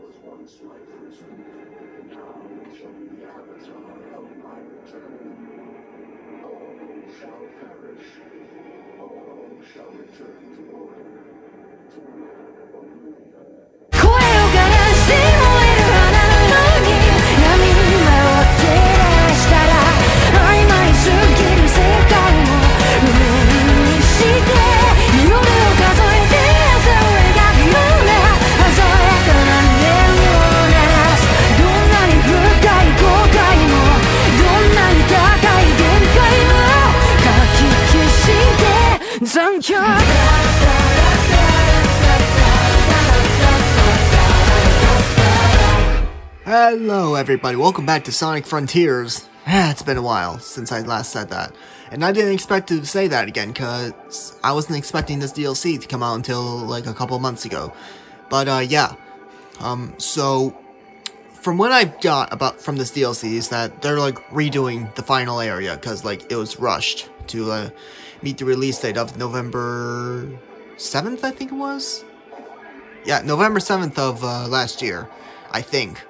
was once my prison. Now it shall be the avatar of my return. All shall perish. All shall return to order. To oblivion. 声 Hello, everybody. Welcome back to Sonic Frontiers. It's been a while since I last said that. And I didn't expect to say that again, because I wasn't expecting this DLC to come out until, like, a couple months ago. But, uh, yeah. Um, so, from what I've got about from this DLC is that they're, like, redoing the final area, because, like, it was rushed to, uh, meet the release date of November 7th, I think it was? Yeah, November 7th of, uh, last year, I think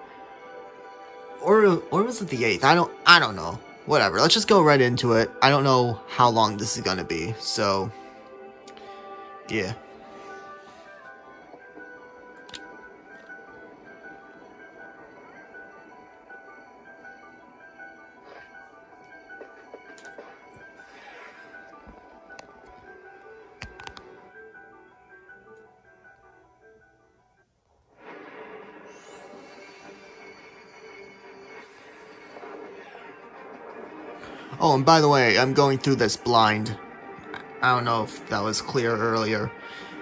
or or was it the 8th? I don't I don't know. Whatever. Let's just go right into it. I don't know how long this is to be. So yeah. Oh, and by the way, I'm going through this blind. I don't know if that was clear earlier.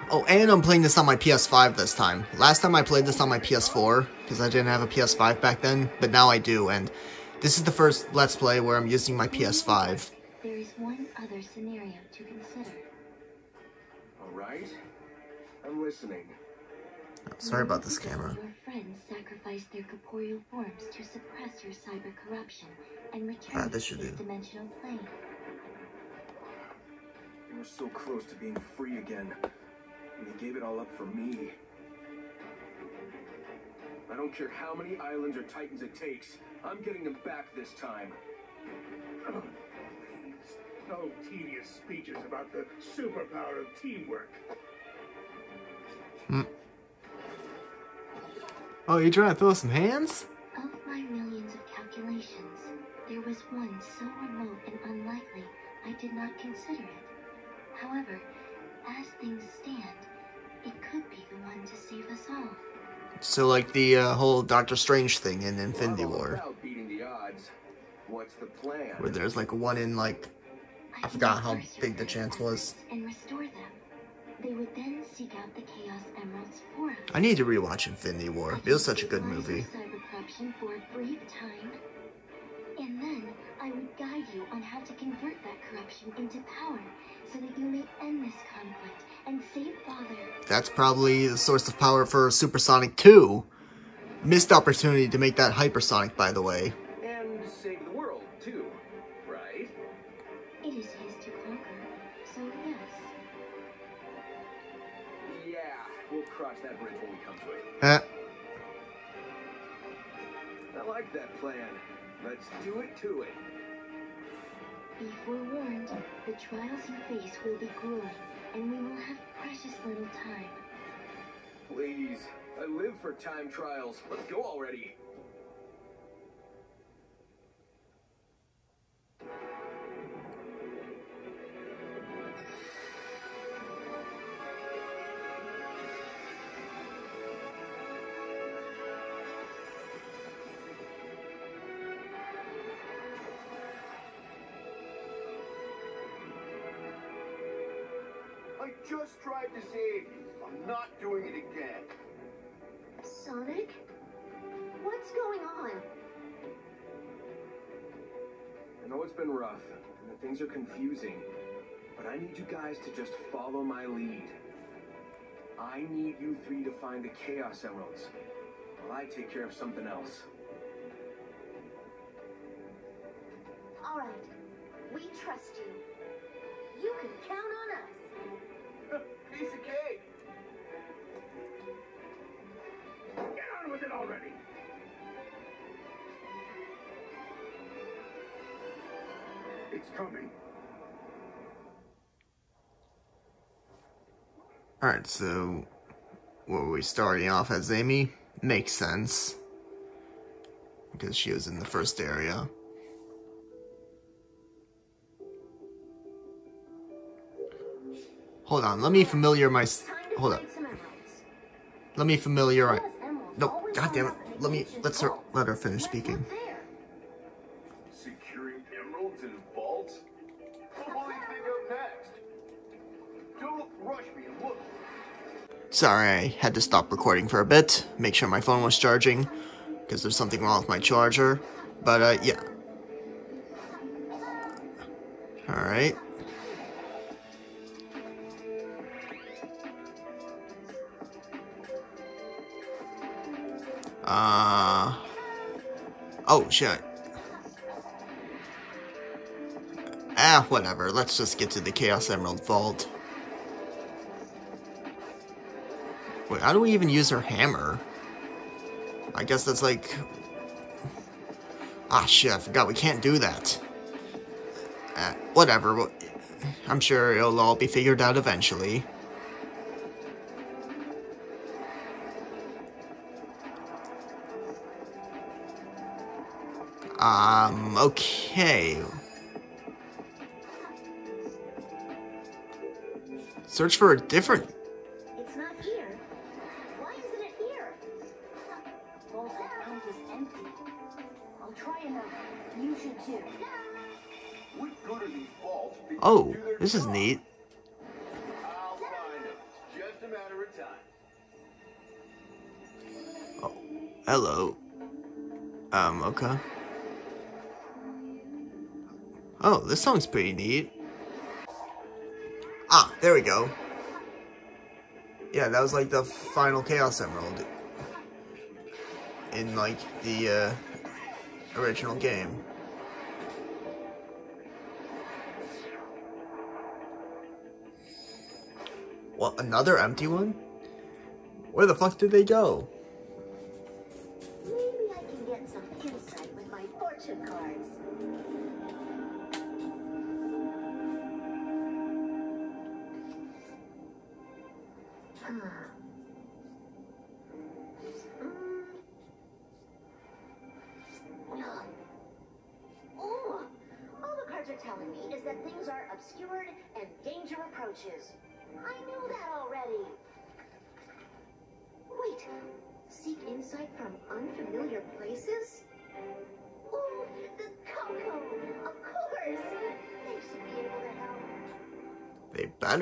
Oh, and I'm playing this on my PS5 this time. Last time I played this on my PS4, because I didn't have a PS5 back then, but now I do, and this is the first Let's Play where I'm using my PS5. There is one other scenario to consider. All right? I'm listening. Sorry about this camera. Your friends sacrificed their corporeal forms to suppress your cyber corruption and return Ah, this to should this do. dimensional plane. We were so close to being free again. And they gave it all up for me. I don't care how many islands or titans it takes. I'm getting them back this time. Please, no tedious speeches about the superpower of teamwork. Oh, you trying to throw some hands? Of my millions of calculations, there was one so remote and unlikely I did not consider it. However, as things stand, it could be the one to save us all. So, like the uh, whole Doctor Strange thing in Infinity I'm War, the. What's the plan? where there's like one in like I can forgot how big the chance was. And restore them. They would then seek out the Chaos Emeralds for us. I need to rewatch Infinity War. It was such a good movie. cyber corruption for a brief time, and then I would guide you on how to convert that corruption into power, so that you may end this conflict and save Father. That's probably the source of power for Supersonic 2. Missed opportunity to make that hypersonic, by the way. We'll cross that bridge when we come to it. Eh, I like that plan. Let's do it to it. Be forewarned, the trials you face will be grueling, and we will have precious little time. Please, I live for time trials. Let's go already. Confusing, but I need you guys to just follow my lead. I need you three to find the Chaos Emeralds, while I take care of something else. All right. We trust you. You can count on us. Piece of cake. Get on with it already. It's coming. Alright, so were we starting off as Amy? Makes sense. Because she was in the first area. Hold on, let me familiar my. Hold up. Let me familiarize. Those emeralds No, God damn it. Let me let's her, let her finish speaking. Sorry, I had to stop recording for a bit, make sure my phone was charging, because there's something wrong with my charger. But, uh, yeah. Alright. Uh. Oh, shit. Ah, whatever. Let's just get to the Chaos Emerald Vault. Wait, how do we even use her hammer? I guess that's like... Ah, shit, I forgot we can't do that. Uh, whatever, I'm sure it'll all be figured out eventually. Um, okay. Search for a different this is neat. Time. Hello. Um, okay. Oh, this song's pretty neat. Ah, there we go. Yeah, that was like the final Chaos Emerald. In like the uh, original game. What, another empty one? Where the fuck did they go?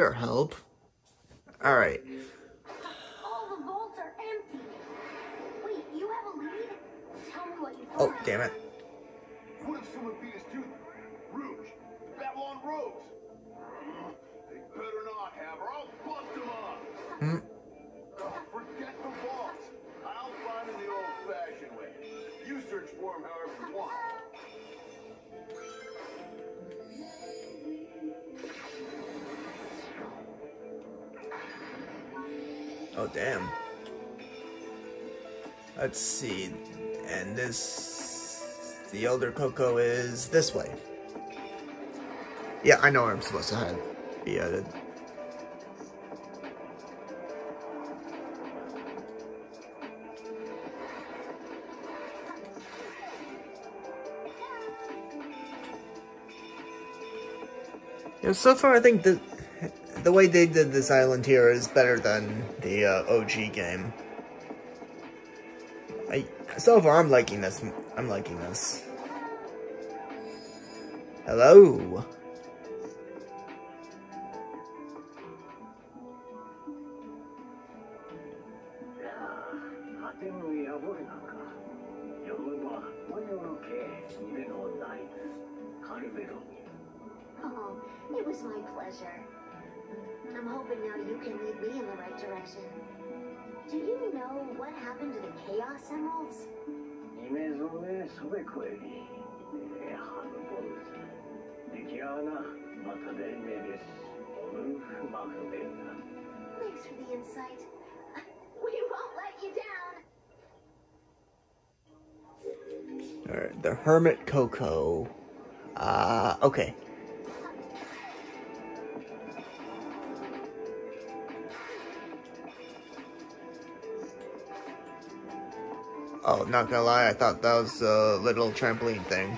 They The Elder Koco is this way. Yeah, I know where I'm supposed to head. Be headed. Yeah, so far I think the the way they did this island here is better than the uh, OG game. I so far I'm liking this. I'm liking this. Hello. Koco. Uh, okay. Oh, not gonna lie, I thought that was a little trampoline thing.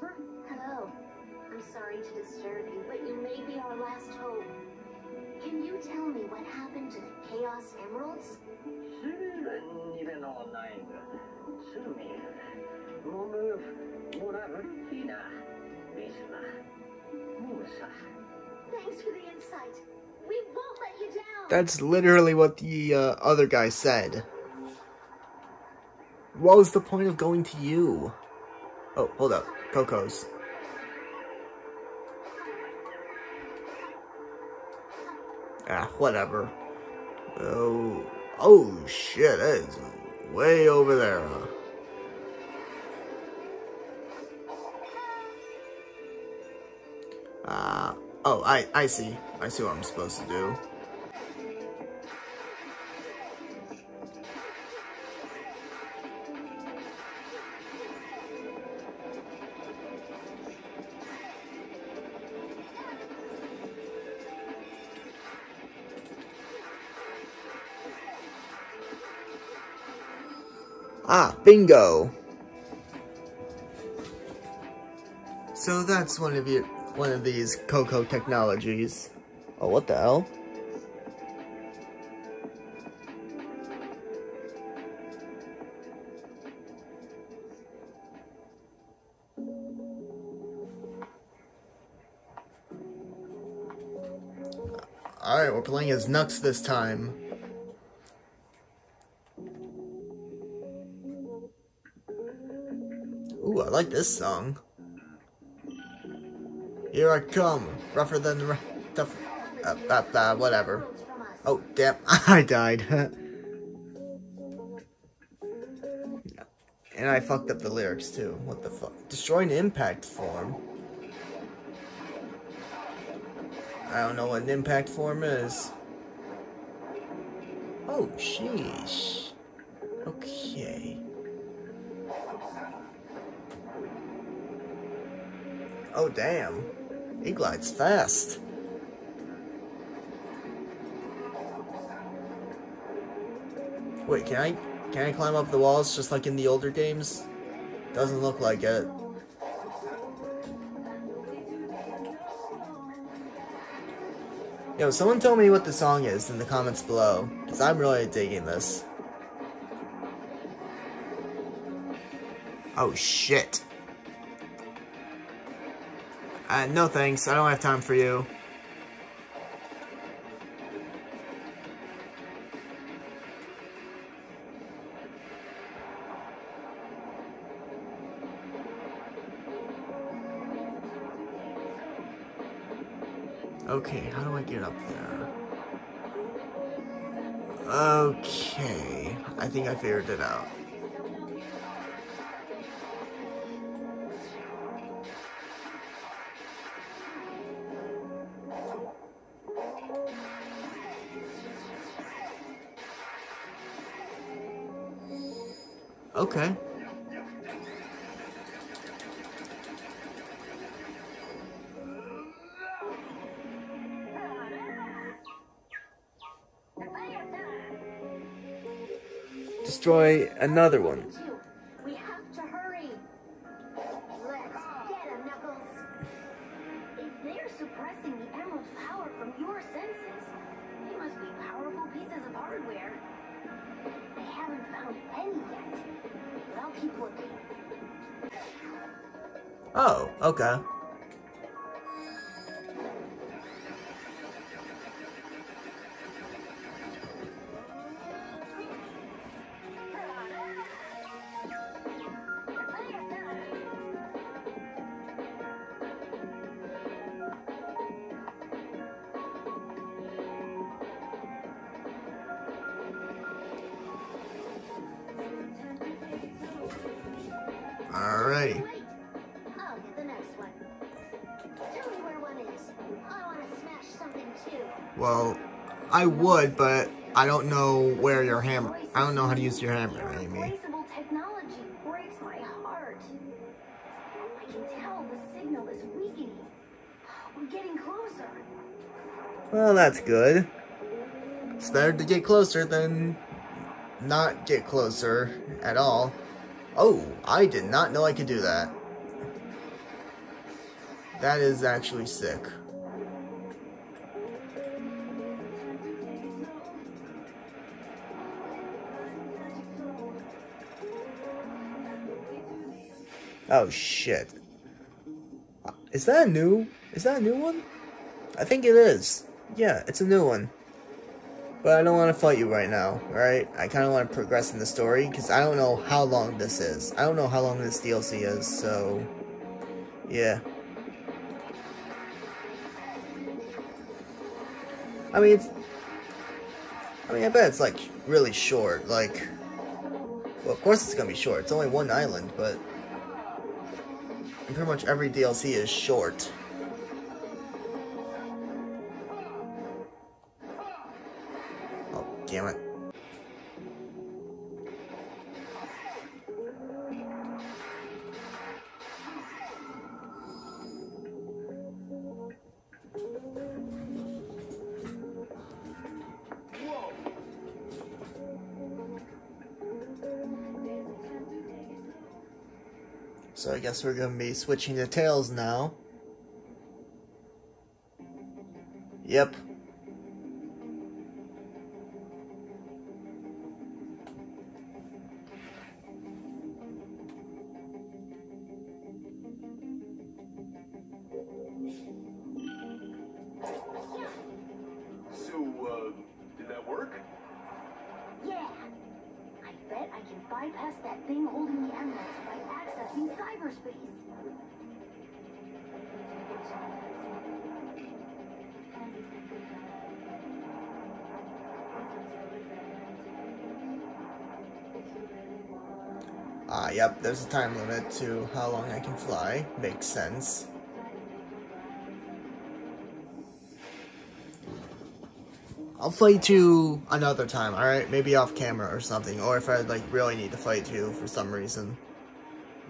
Jennifer? Hello. I'm sorry to disturb you, but you may be our last hope. Can you tell me what happened to the Chaos Emeralds? Thanks for the insight. We won't let you down. That's literally what the uh, other guy said. What was the point of going to you? Oh, hold up. Koco's. Ah, whatever. Oh, oh shit, that is way over there. huh? Uh, oh, I, I see. I see what I'm supposed to do. Ah, bingo. So that's one of your one of these Koco technologies. Oh, what the hell? Alright, we're playing as Knux this time. Like this song. Here I come, rougher than the tough. Uh, uh, whatever. Oh, damn, I died. and I fucked up the lyrics too. What the fuck? Destroy an impact form. I don't know what an impact form is. Oh, sheesh. Okay. Oh, damn. He glides fast. Wait, can I can I climb up the walls just like in the older games? Doesn't look like it. Yo, someone tell me what the song is in the comments below, because I'm really digging this. Oh shit. Uh, no thanks, I don't have time for you. Okay, how do I get up there? Okay, I think I figured it out. Okay. Destroy another one. Oh, Would, but I don't know where your hammer. I don't know how to use your hammer, Amy. Technology breaks my heart. I can tell the signal is weakening. We're getting closer. Well, that's good. It's better to get closer than not get closer at all. Oh, I did not know I could do that. That is actually sick. Oh shit. Is that a new? Is that a new one? I think it is. Yeah, it's a new one. But I don't want to fight you right now, right? I kind of want to progress in the story, because I don't know how long this is. I don't know how long this DLC is, so... Yeah. I mean. I mean, I bet it's, like, really short, like... Well, of course it's gonna be short. It's only one island, but... Pretty much every DLC is short. Guess we're gonna be switching to Tails now. Time limit to how long I can fly. Makes sense. I'll fight you another time, alright? Maybe off camera or something. Or if I, like, really need to fight you for some reason.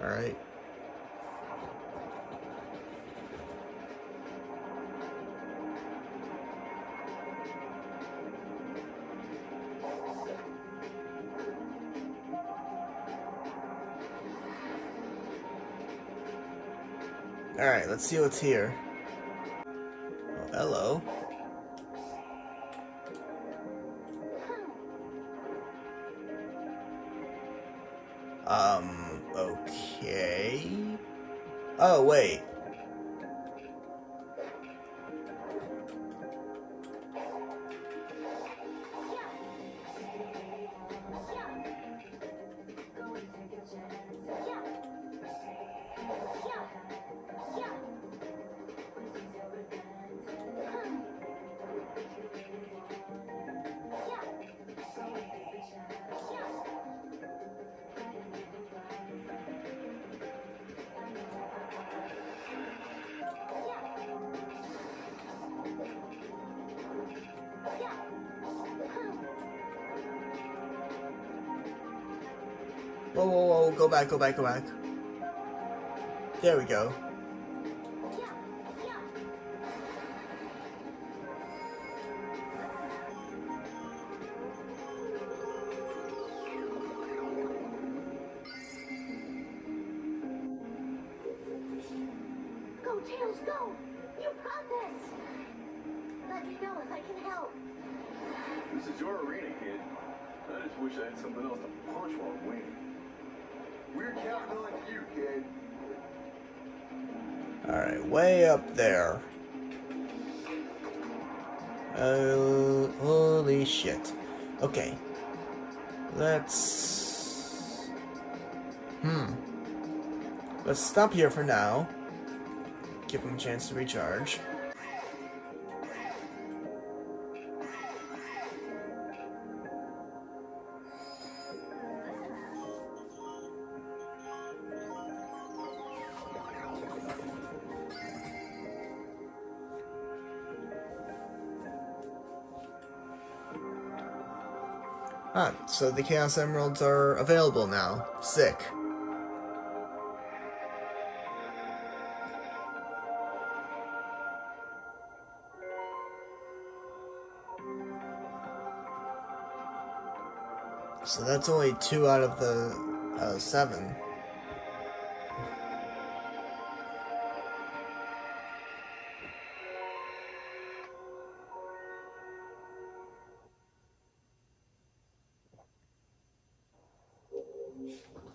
Alright? Alright, let's see what's here. Oh, hello. Back, go back, go back. There we go. Go, Let's here for now. Give him a chance to recharge. Ah, so the Chaos Emeralds are available now. Sick. So that's only two out of the uh, seven.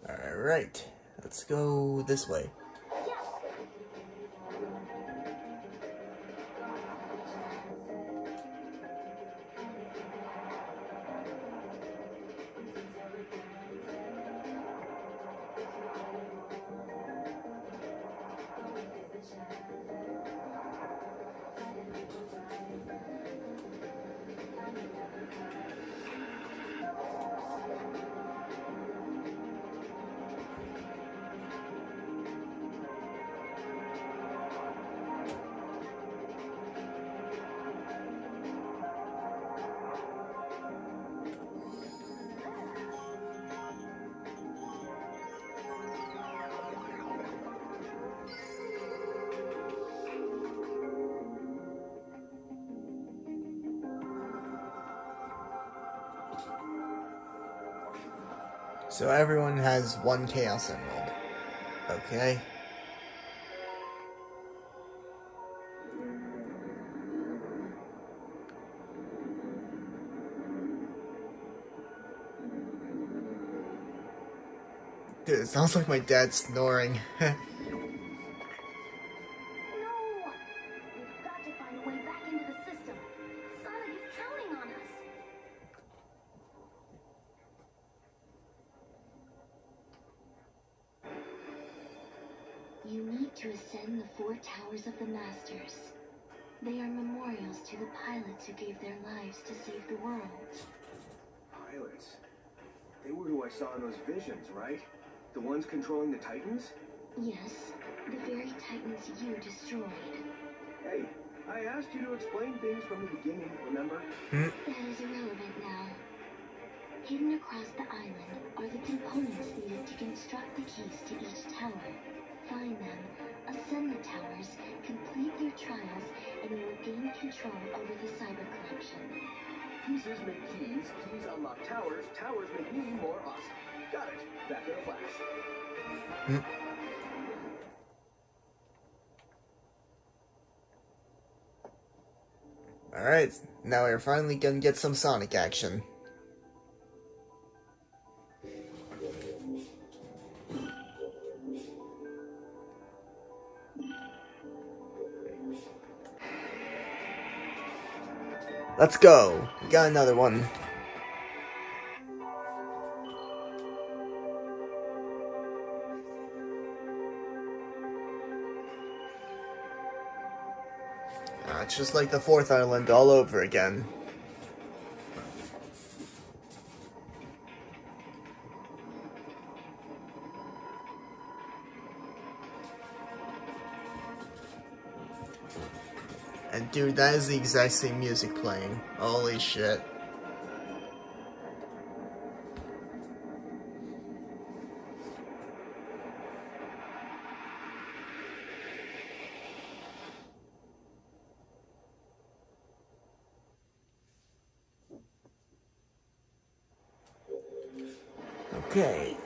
Alright, let's go this way. So everyone has one Chaos Emerald. Okay. Dude, it sounds like my dad snoring. who I saw in those visions, right? The ones controlling the Titans? Yes, the very titans you destroyed. Hey, I asked you to explain things from the beginning, remember? Hmm? That is irrelevant now. Hidden across the island are the components needed to construct the keys to each tower. Find them, ascend the towers, complete your trials, and you will gain control over the cyber collection. Pieces make keys, keys unlock towers, towers make me more awesome. Got it. Back in a flash. Alright, now we're finally gonna get some Sonic action. Let's go. We got another one. Ah, it's just like the fourth island all over again. Dude, that is the exact same music playing. Holy shit. Okay.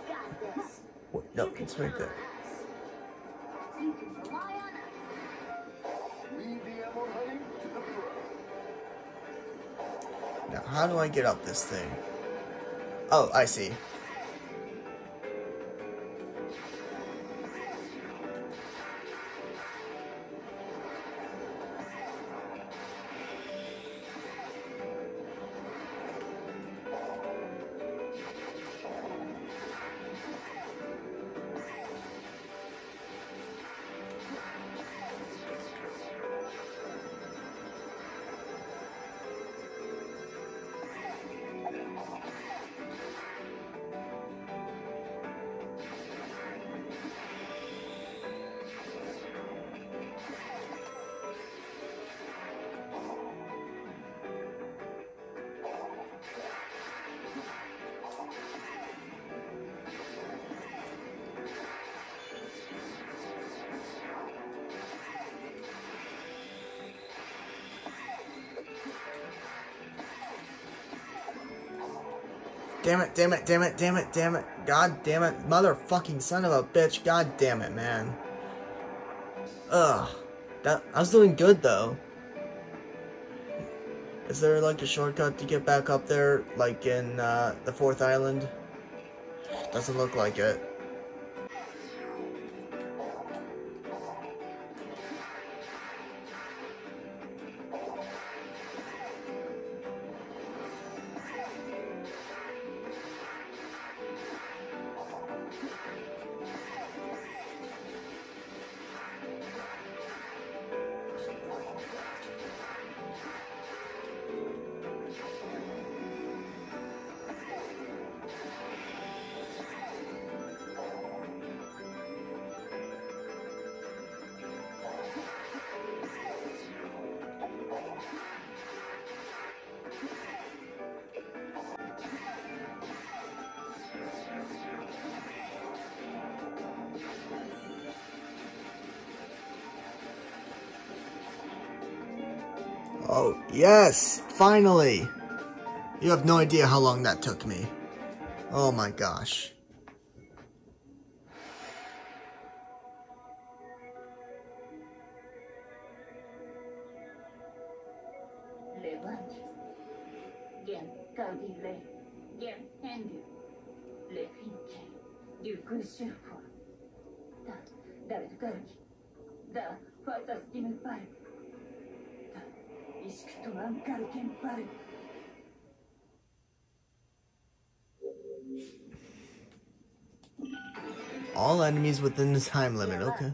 Wait, no, it's right there. This thing? Oh, I see. Damn it, damn it, damn it, damn it, damn it. God damn it. Motherfucking son of a bitch. God damn it, man. Ugh. That I was doing good though. Is there like a shortcut to get back up there like in uh, the fourth island? Doesn't look like it. Yes! Finally! You have no idea how long that took me. Oh my gosh. Within the time limit, okay.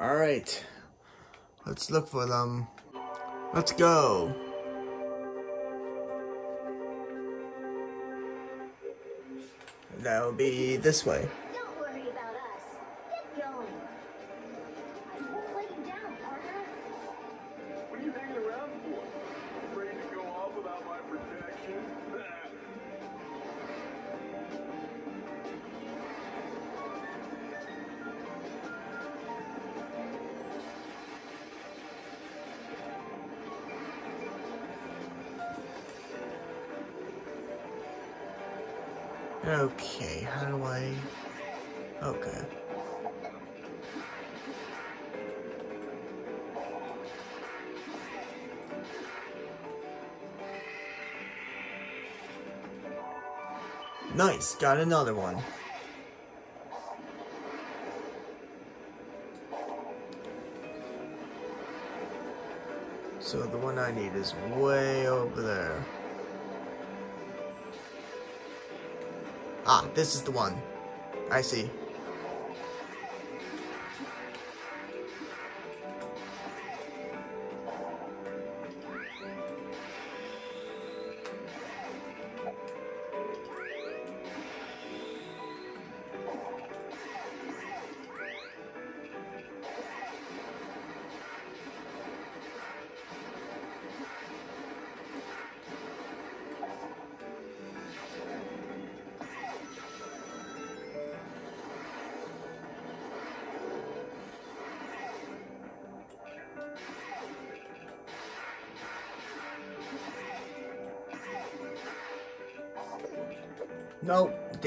Divandi. Alright. Let's look for them. Let's go. That'll be this way. Nice, got another one. So the one I need is way over there. Ah, this is the one. I see.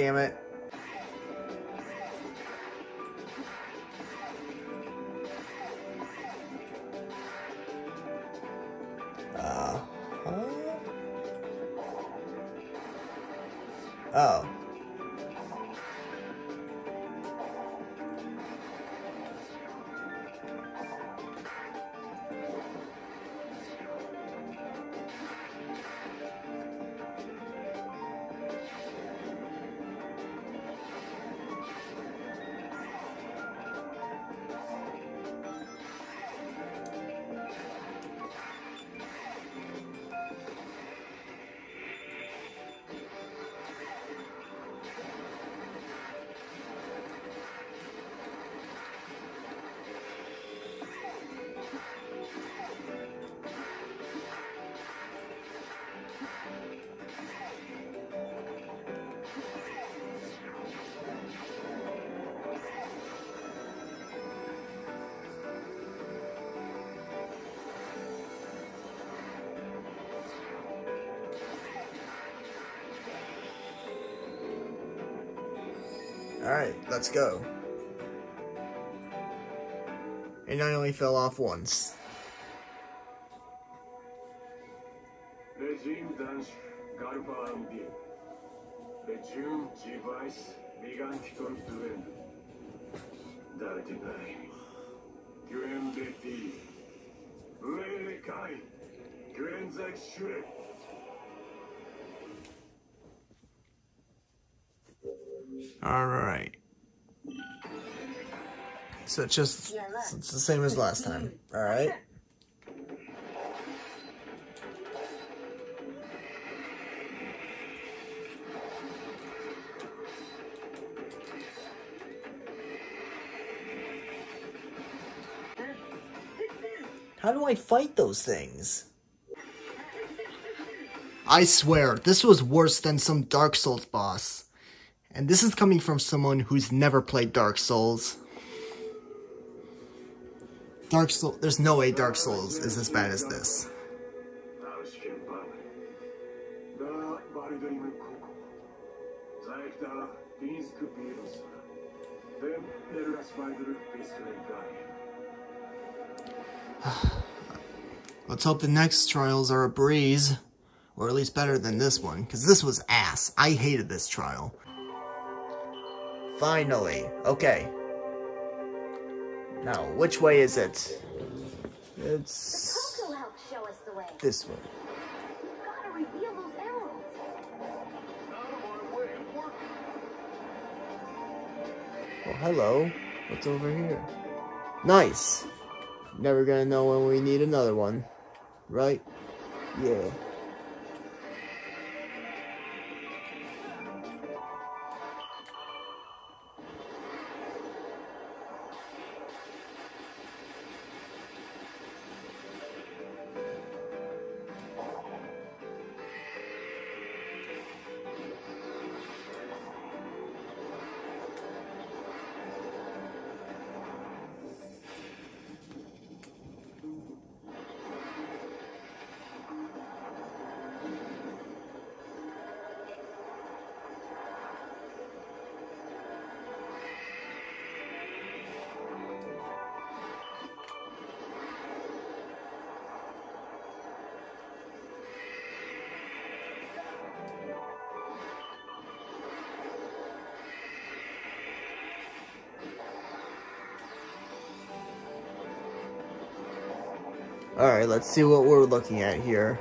Damn it. Let's go. And I only fell off once. Regime Dash Galva Ambi. Regime Device Giganticon Duend. Dardinai. Gwen Betty. Uele Gwen Zak Shure. Alright. So it's just, it's the same as last time. Alright. How do I fight those things? I swear, this was worse than some Dark Souls boss. And this is coming from someone who's never played Dark Souls. Dark Souls, there's no way Dark Souls is as bad as this. Let's hope the next trials are a breeze. Or at least better than this one, because this was ass. I hated this trial. Finally. Okay. Now, which way is it? It's show us the way. this way. We've got to reveal those emeralds. Oh, hello. What's over here? Nice. Never gonna know when we need another one. Right? Yeah. Let's see what we're looking at here.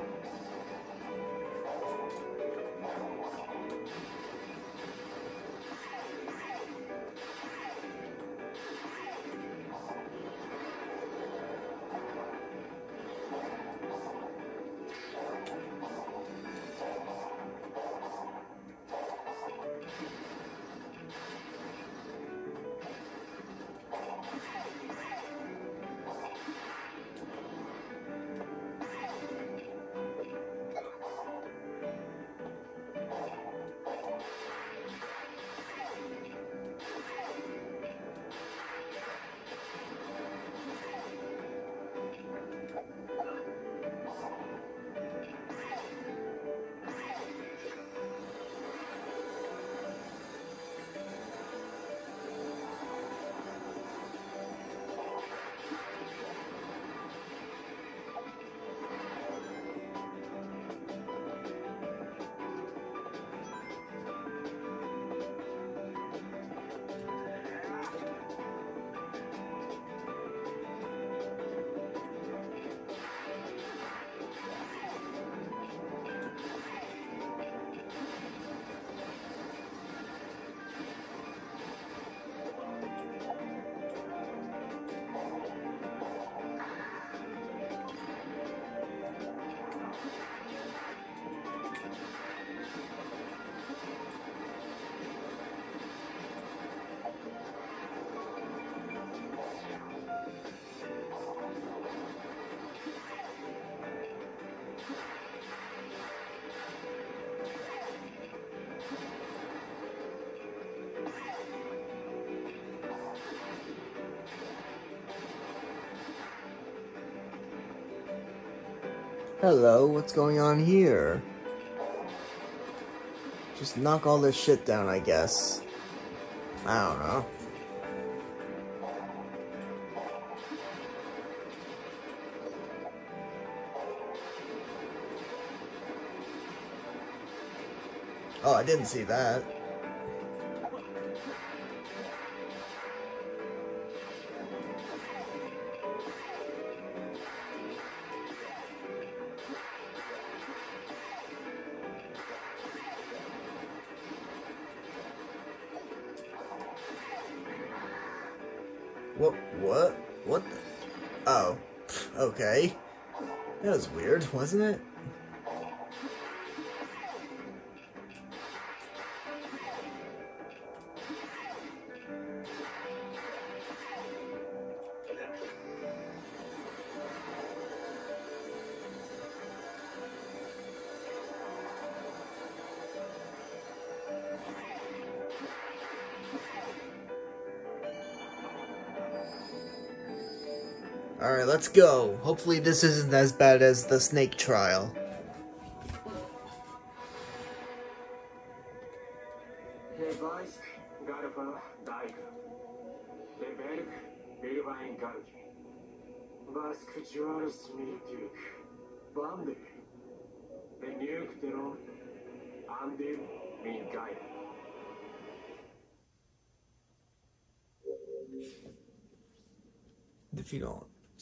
Hello, what's going on here? Just knock all this shit down, I guess. I don't know. Oh, I didn't see that. Wasn't it? Alright, let's go. Hopefully this isn't as bad as the snake trial.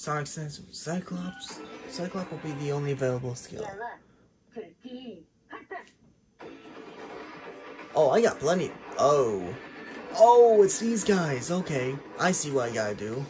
Sonic says Cyloop. Cyloop will be the only available skill. Oh, I got plenty. Oh. Oh, it's these guys. Okay. I see what I gotta do.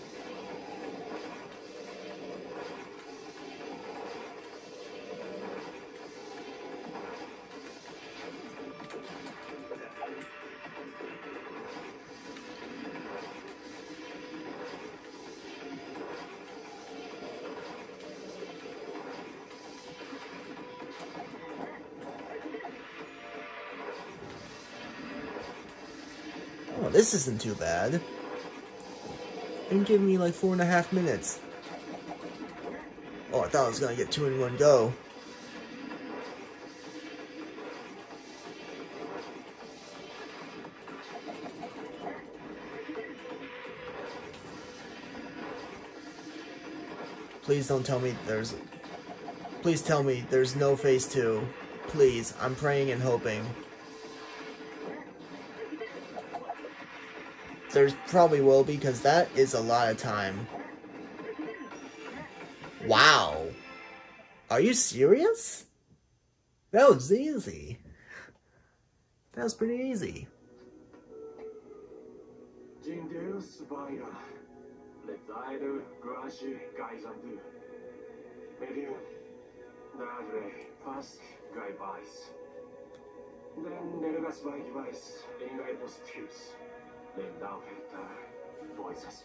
This isn't too bad. And give me like four and a half minutes. Oh, I thought I was gonna get two in one go. Please don't tell me there's... Please tell me there's no phase two. Please, I'm praying and hoping. There's probably will be, because that is a lot of time. Wow. Are you serious? That was easy. That was pretty easy. Jindeus Vaya, Letaidu Grashi Gaizandu, Medium, Dadre, Pask Gaibais, then Nergas Vaigivais, Ingai Positius, then Daufeta, Voices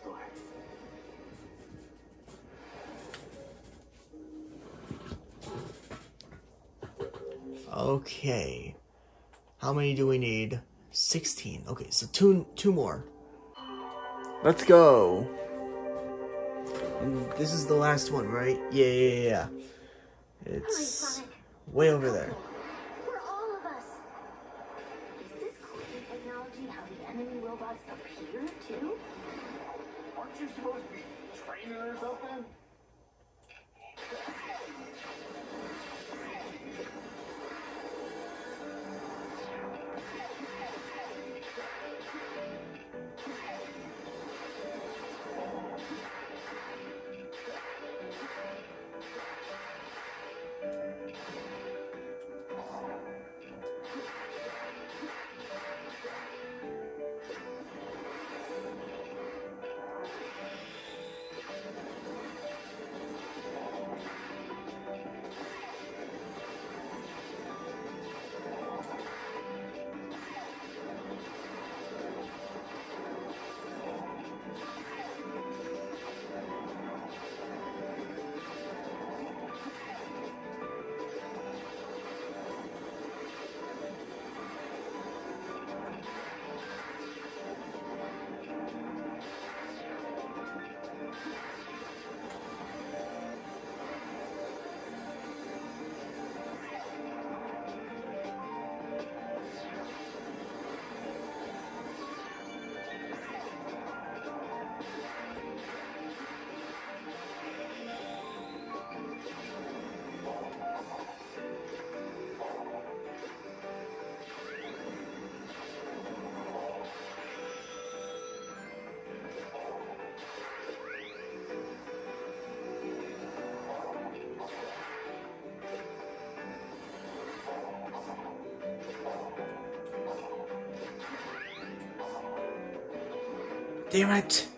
Okay. How many do we need? 16. Okay, so two two more. Let's go. And this is the last one, right? Yeah, yeah, yeah, yeah. It's way over there. Training or Damn it.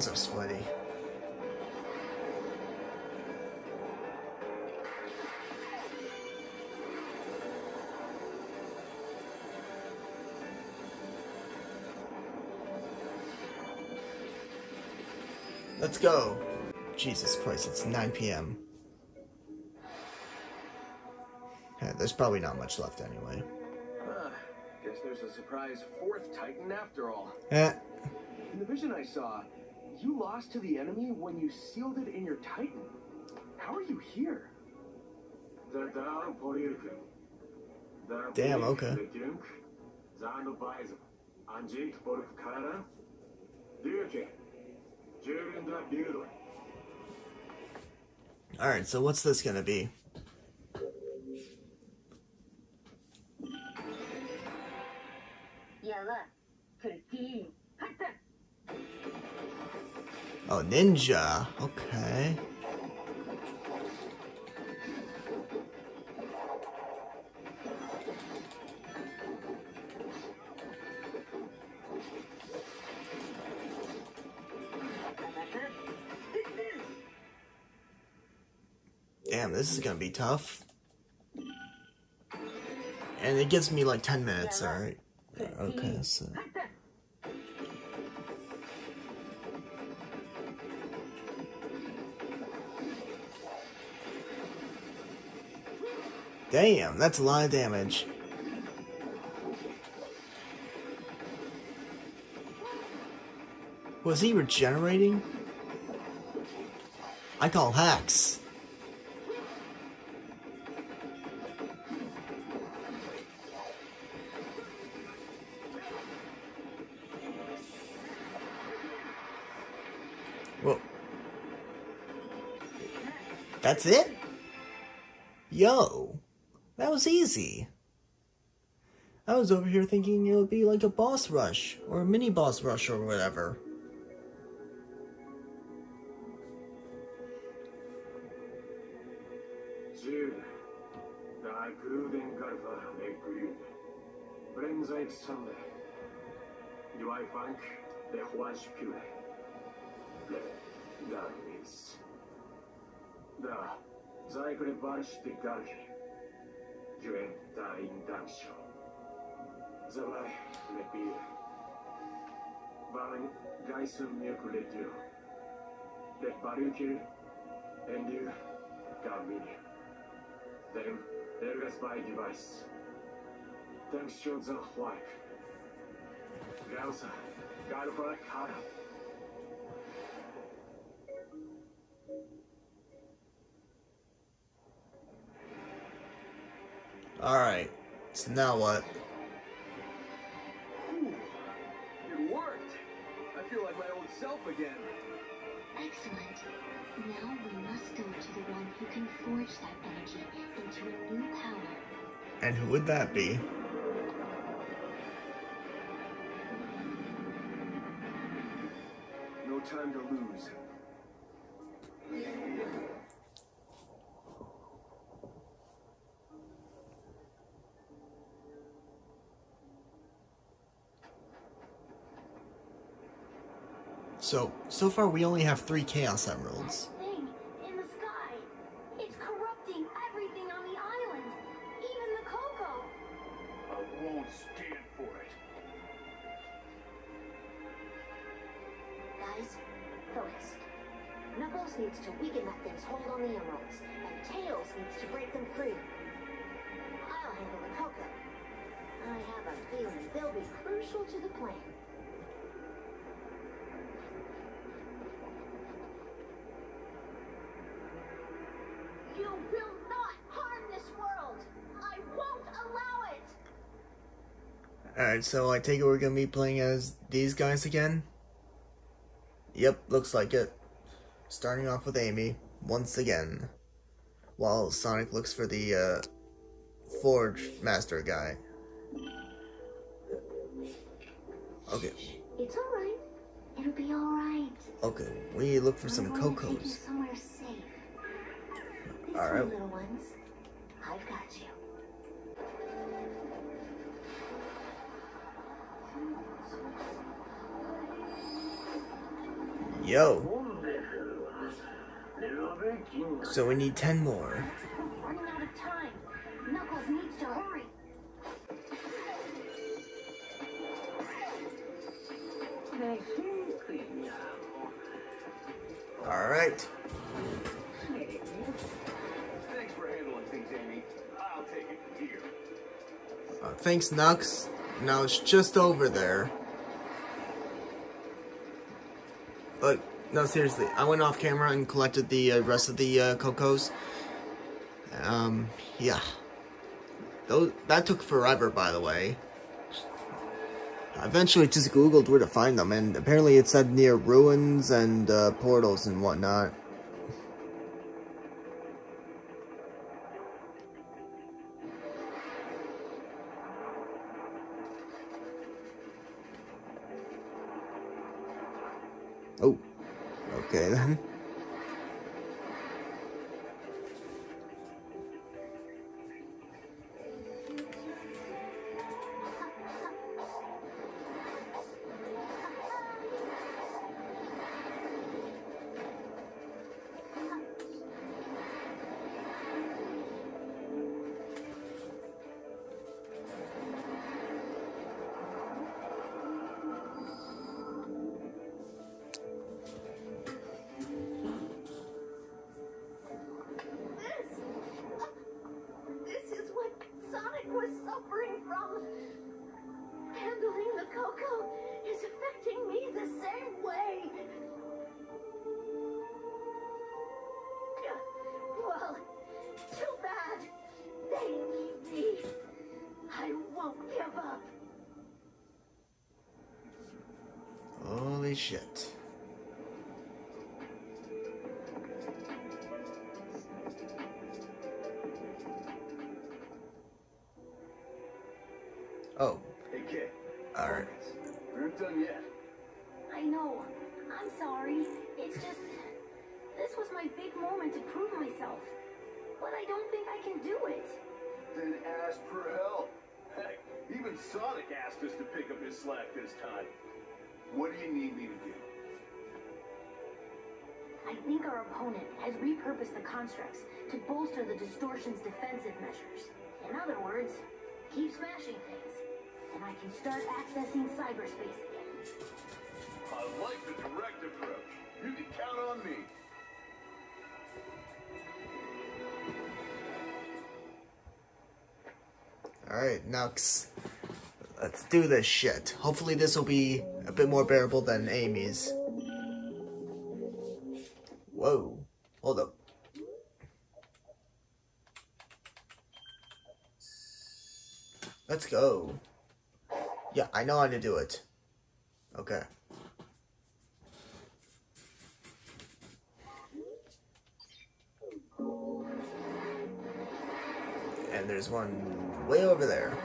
Ugh, my hands are sweaty. Let's go. Jesus Christ, it's 9 p.m. Yeah, there's probably not much left anyway. Uh, guess there's a surprise fourth Titan after all. Eh, In the vision I saw, you lost to the enemy when you sealed it in your Titan. How are you here? Damn, okay. Alright, so what's this gonna be? Oh, ninja. Okay. Damn, this is gonna be tough. And it gives me like 10 minutes, alright? Okay, so... Damn, that's a lot of damage. Was he regenerating? I call hacks. Well, that's it? Yo, was easy. I was over here thinking it would be like a boss rush, or a mini boss rush, or whatever. Jude, da Gruden Garfa e Do the Huash Pure? Le Darwis. Da Zaikre Barsh de Gargi. Juen da Indansho. Zavai le Beer. Baran Geisum Mirkuledio. Le Barukir and you Garmini. Then there is my device. Thanks to the wife. Gausa, Garba Kara. Alright, so now what? Whew. It worked. I feel like my old self again. Excellent. Now we must go to the one who can forge that energy into a new power. And who would that be? No time to lose. So, so far we only have three Chaos Emeralds. Alright, so I take it we're gonna be playing as these guys again? Yep, looks like it. Starting off with Amy, once again. While Sonic looks for the, uh, Forge Master guy. Okay, It's alright. It'll be alright. okay, we look for some I'm going to you Kocos. somewhere Yo, so we need 10 more. Hurry. Alright. Thanks for handling things, Amy. I'll take it from here. Uh, thanks, Knux. Now it's just over there. But, no, seriously, I went off camera and collected the uh, rest of the uh, Kocos. Um, yeah. Those, that took forever, by the way. I eventually just googled where to find them, and apparently it said near ruins and uh, portals and whatnot. Oh, Hey, kid. alright. We aren't done yet. I know. I'm sorry. It's just. This was my big moment to prove myself. But I don't think I can do it. Then ask for help. Heck, even Sonic asked us to pick up his slack this time. What do you need me to do? I think our opponent has repurposed the constructs to bolster the distortion's defensive measures. In other words, keep smashing things, and I can start accessing cyberspace again. I like the direct approach. You can count on me. Alright, now x- let's do this shit. Hopefully this will be a bit more bearable than Amy's. Whoa. Hold up. Let's go. Yeah, I know how to do it. Okay. And there's one way over there.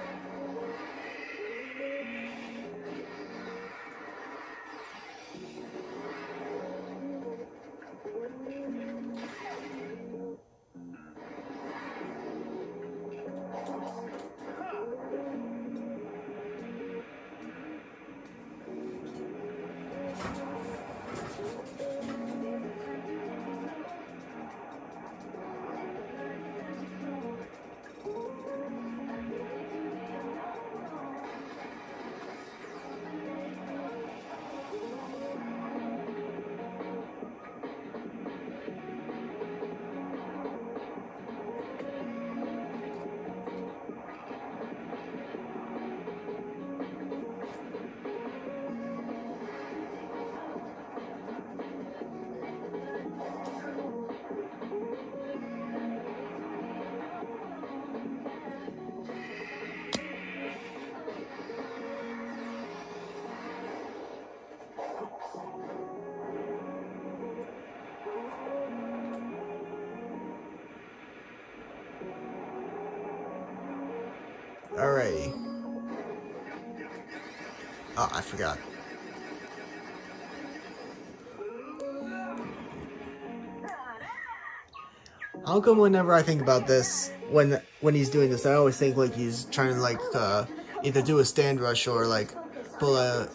Come whenever I think about this, when when he's doing this, I always think like he's trying to like uh, either do a stand rush or like pull a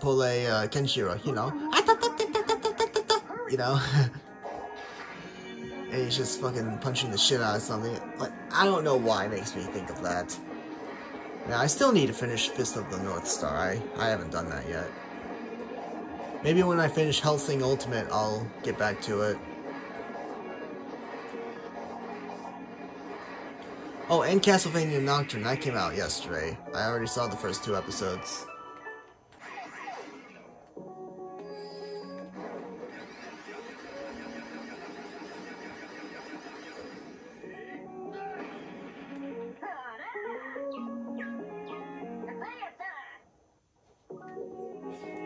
pull a uh, Kenshiro, you know, you know, and he's just fucking punching the shit out of something. Like I don't know why it makes me think of that. Now I still need to finish Fist of the North Star. I I haven't done that yet. Maybe when I finish Hellsing Ultimate, I'll get back to it. Oh, and Castlevania Nocturne, that came out yesterday. I already saw the first two episodes.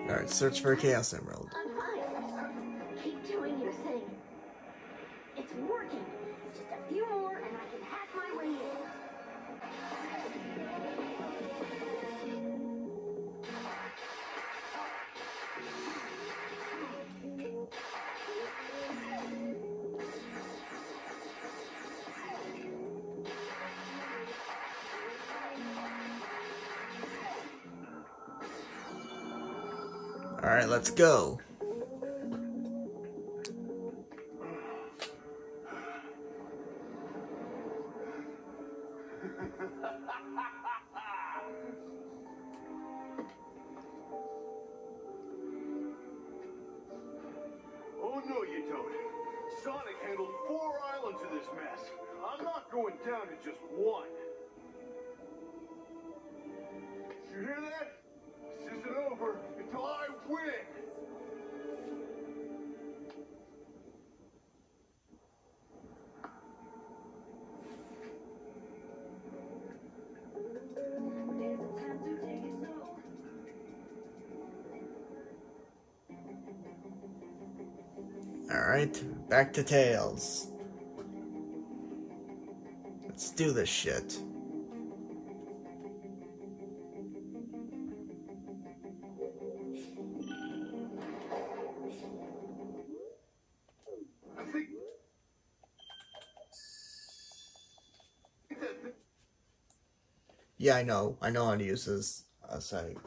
Alright, search for a Chaos Emerald. Alright, let's go. Back to Tails. Let's do this shit. Yeah, I know. I know how to use this uh, sonic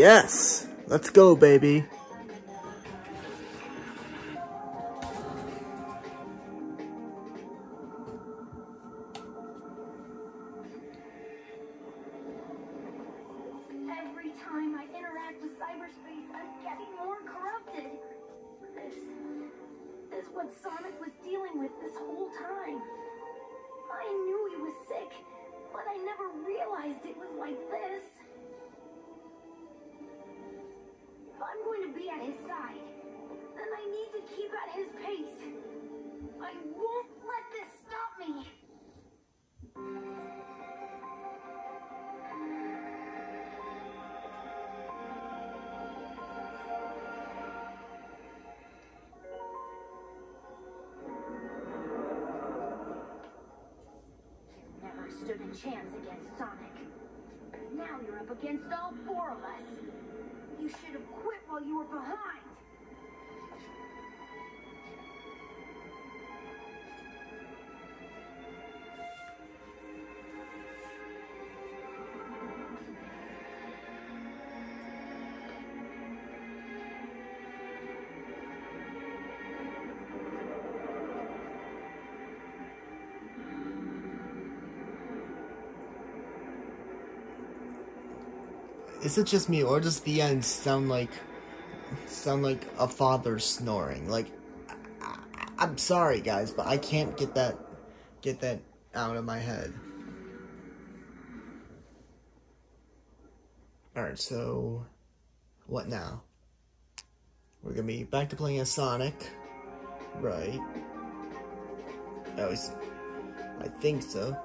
Yes! Let's go, baby. Every time I interact with cyberspace, I'm getting more corrupted. This is what Sonic was dealing with this whole time. I knew he was sick, but I never realized it was like this. I'm going to be at his side, then I need to keep at his pace. I won't let this stop me. Never stood a chance against Sonic. Now you're up against all four of us. You should have quit while you were behind. Is it just me, or does the end sound like sound like a father snoring? Like, I, I'm sorry, guys, but I can't get that get that out of my head. All right, so what now? We're gonna be back to playing as Sonic, right? At least, I think so.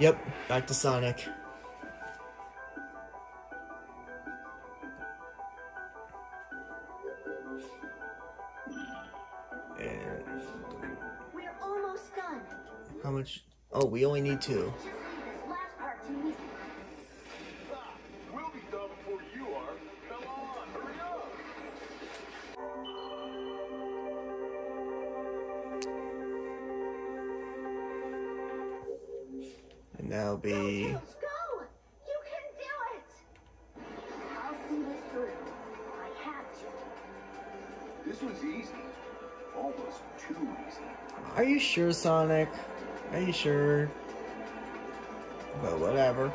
Yep, back to Sonic. And We're almost done. how much? Oh, we only need two. Sonic? Are you sure? But whatever.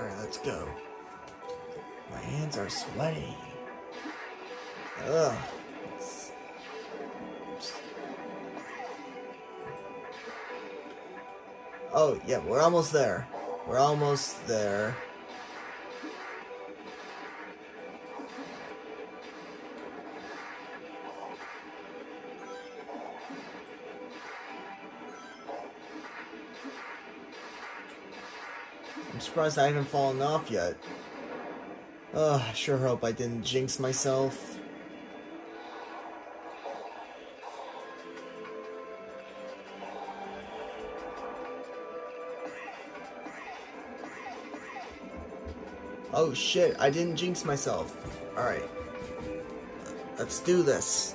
Alright, let's go. My hands are sweaty. Ugh. Oh, yeah, we're almost there. We're almost there. Surprised I haven't fallen off yet. Ugh, I sure hope I didn't jinx myself. Oh shit, I didn't jinx myself. Alright. Let's do this.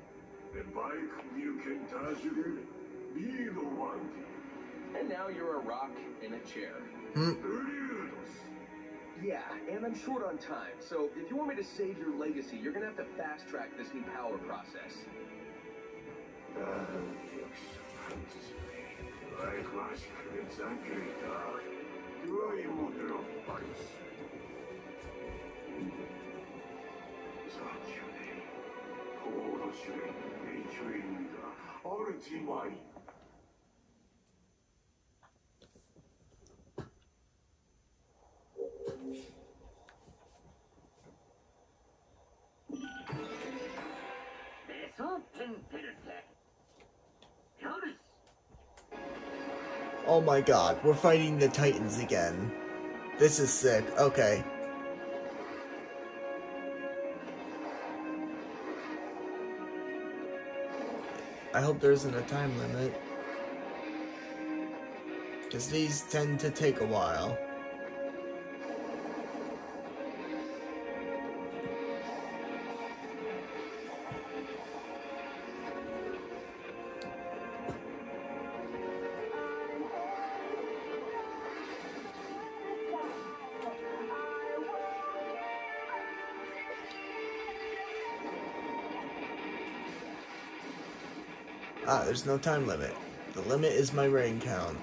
And by Commucantasugin, be the one. And now you're a rock in a chair. Hmm. Yeah, and I'm short on time, so if you want me to save your legacy, you're gonna have to fast track this new power process. Ah, Oh my god, we're fighting the Titans again. This is sick. Okay. I hope there isn't a time limit. Because these tend to take a while. There's no time limit. The limit is my rain count.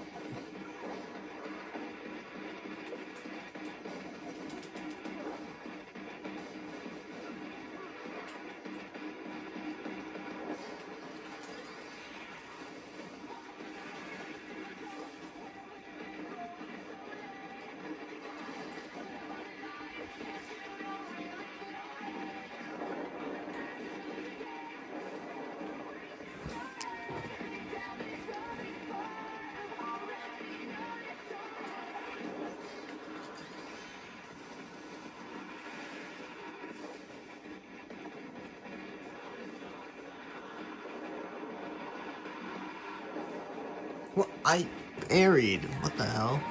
Buried. What the hell?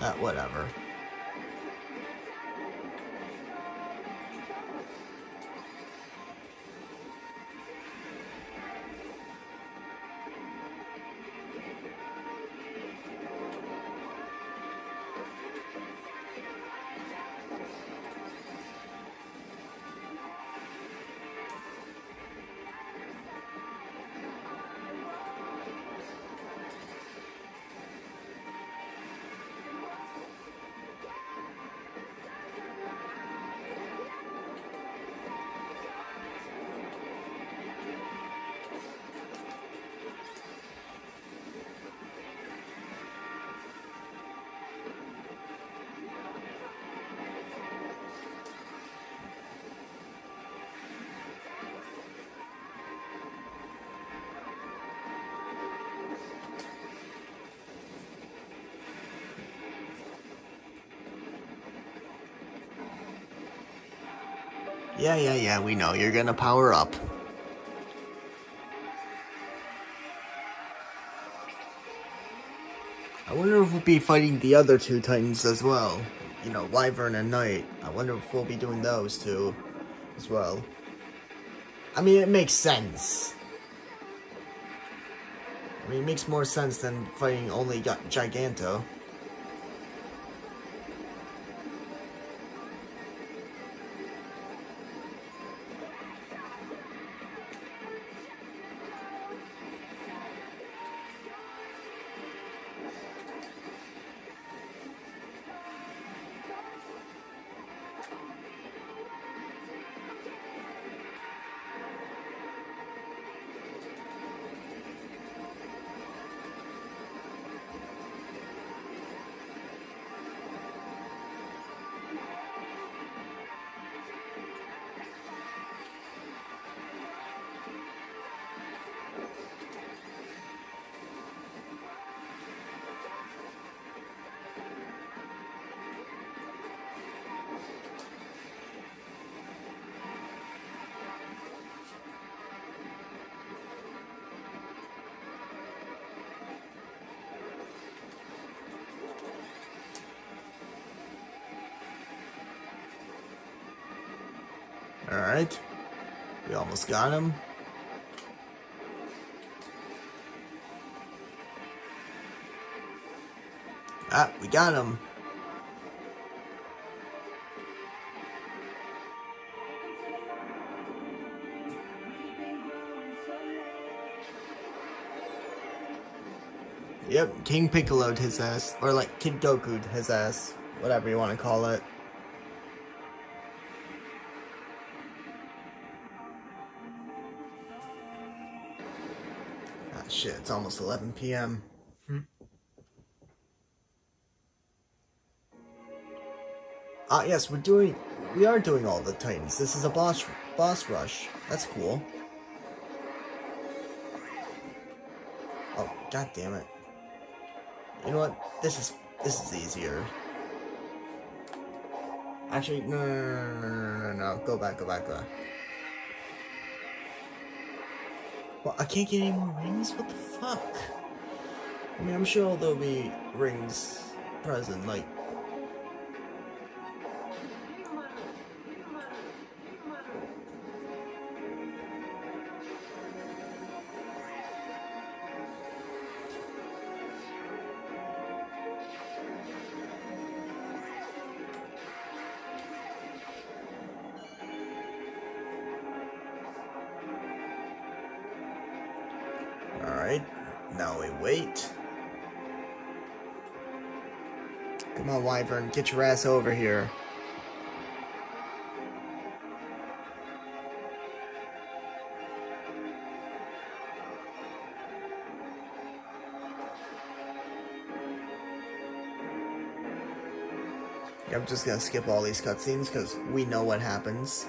Uh, whatever. Yeah, yeah, yeah, we know. You're gonna power up. I wonder if we'll be fighting the other two titans as well. You know, Wyvern and Knight. I wonder if we'll be doing those two as well. I mean, it makes sense. I mean, it makes more sense than fighting only Giganto. Got him. Ah, we got him. Yep, King Piccolo'd his ass. Or like Kid Goku'd his ass. Whatever you want to call it. Shit, it's almost 11 p.m. Hmm. Ah yes, we're doing we are doing all the titans. This is a boss boss rush. That's cool. Oh, god damn it. You know what? This is this is easier. Actually, no, no, no, no, no, no, no, Go back, go back, go back. Well, I can't get any more rings? What the fuck? I mean, I'm sure there'll be rings present, like... get your ass over here. I'm just gonna skip all these cutscenes because we know what happens.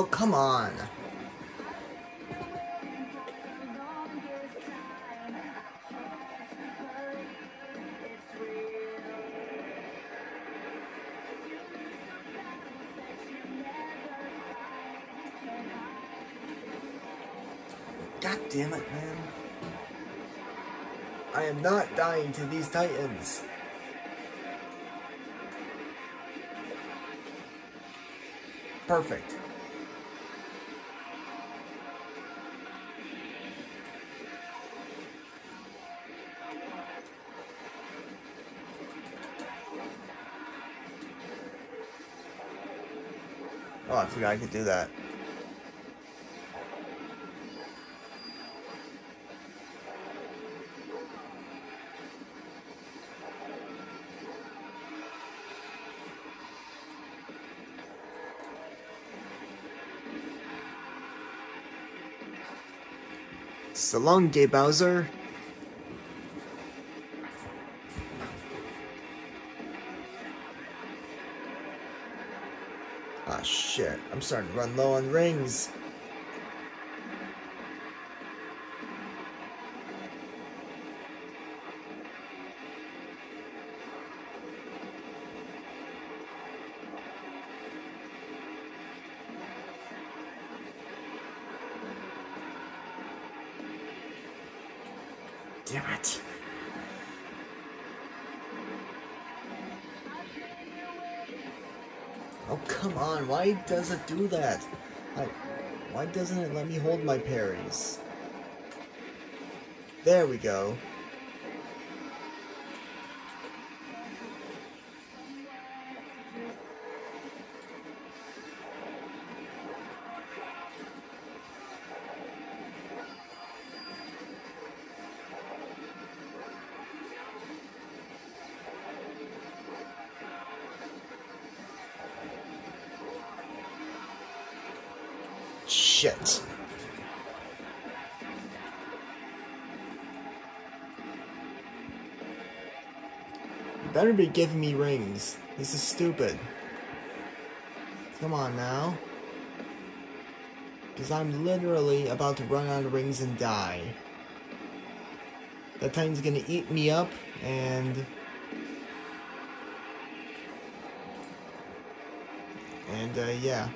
Oh, come on. God damn it, man. I am not dying to these titans. Perfect. forgot I could do that. So long, Gay Bowser. Starting to run low on rings. Oh, come on. Why does it do that? Like, why doesn't it let me hold my parries? There we go. Giving me rings. This is stupid. Come on now. Because I'm literally about to run out of rings and die. That titan's gonna eat me up, and... And, uh, yeah.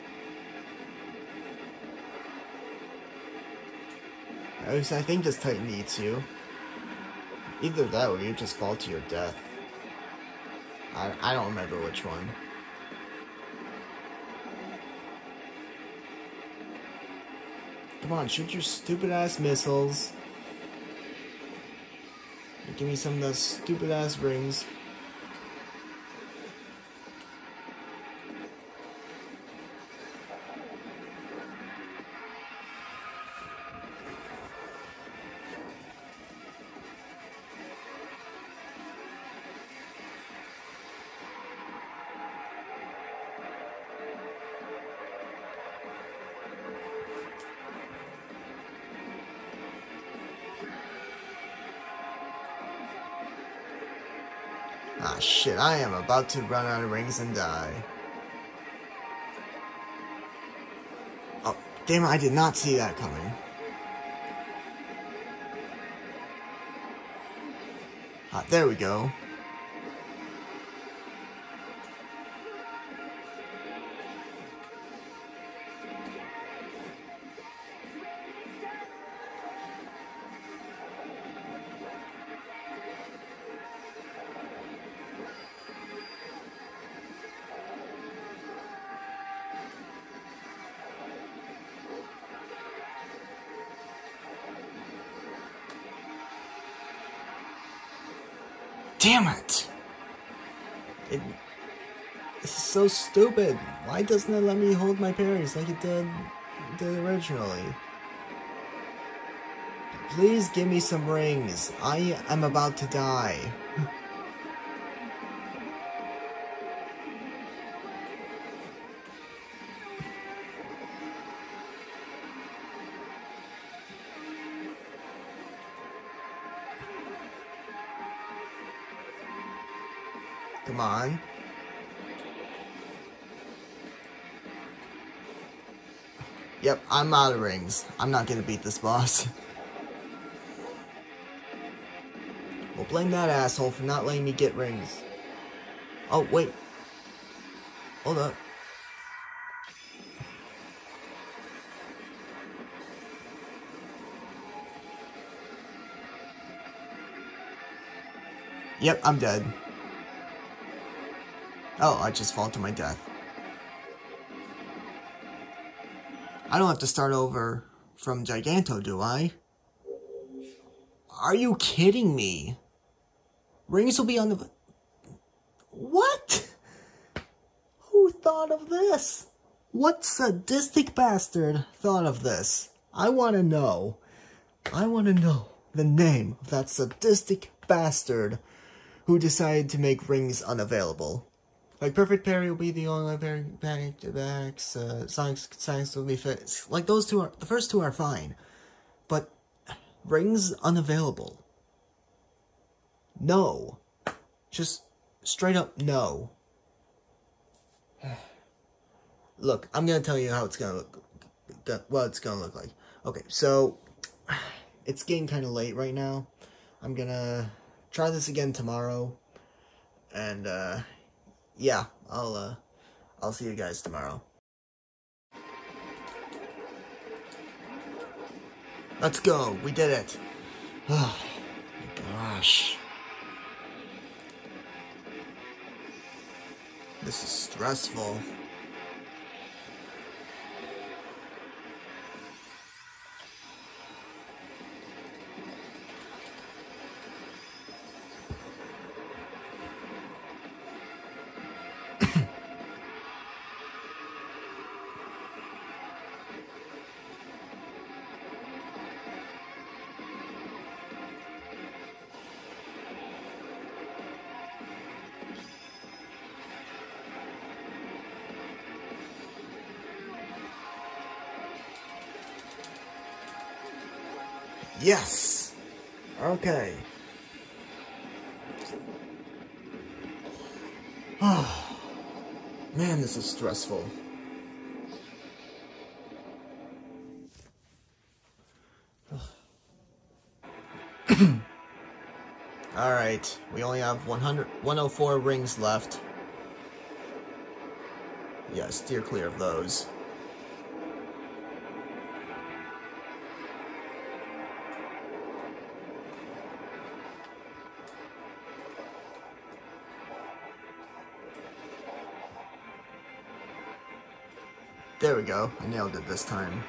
At least I think this Titan eats you. Either that or you just fall to your death. I, I don't remember which one. Come on, shoot your stupid ass missiles. Give me some of those stupid ass rings. I am about to run out of rings and die. Oh, damn I did not see that coming. Ah, there we go. Damn it! It this is so stupid. Why doesn't it let me hold my parries like it did, did originally? Please give me some rings. I am about to die. I'm out of rings. I'm not gonna beat this boss. Well, blame that asshole for not letting me get rings. Oh, wait. Hold up. Yep, I'm dead. Oh, I just fall to my death. I don't have to start over from Giganto, do I? Are you kidding me? Rings will be on the... What? Who thought of this? What sadistic bastard thought of this? I want to know. I want to know the name of that sadistic bastard who decided to make rings unavailable. Like, Perfect Parry will be the only parry panic backs, uh, Sonic's Sonic's will be fit. Like, those two are, the first two are fine. But, Rings unavailable. No. Just straight up no. Look, I'm gonna tell you how it's gonna look. What it's gonna look like. Okay, so it's getting kind of late right now. I'm gonna try this again tomorrow, and uh, yeah, I'll uh, I'll see you guys tomorrow. Let's go. We did it. Oh my gosh. This is stressful. Yes. Okay. Oh, man, this is stressful. Alright, we only have 100, 104 rings left. Yeah, steer clear of those. There we go. I nailed it this time.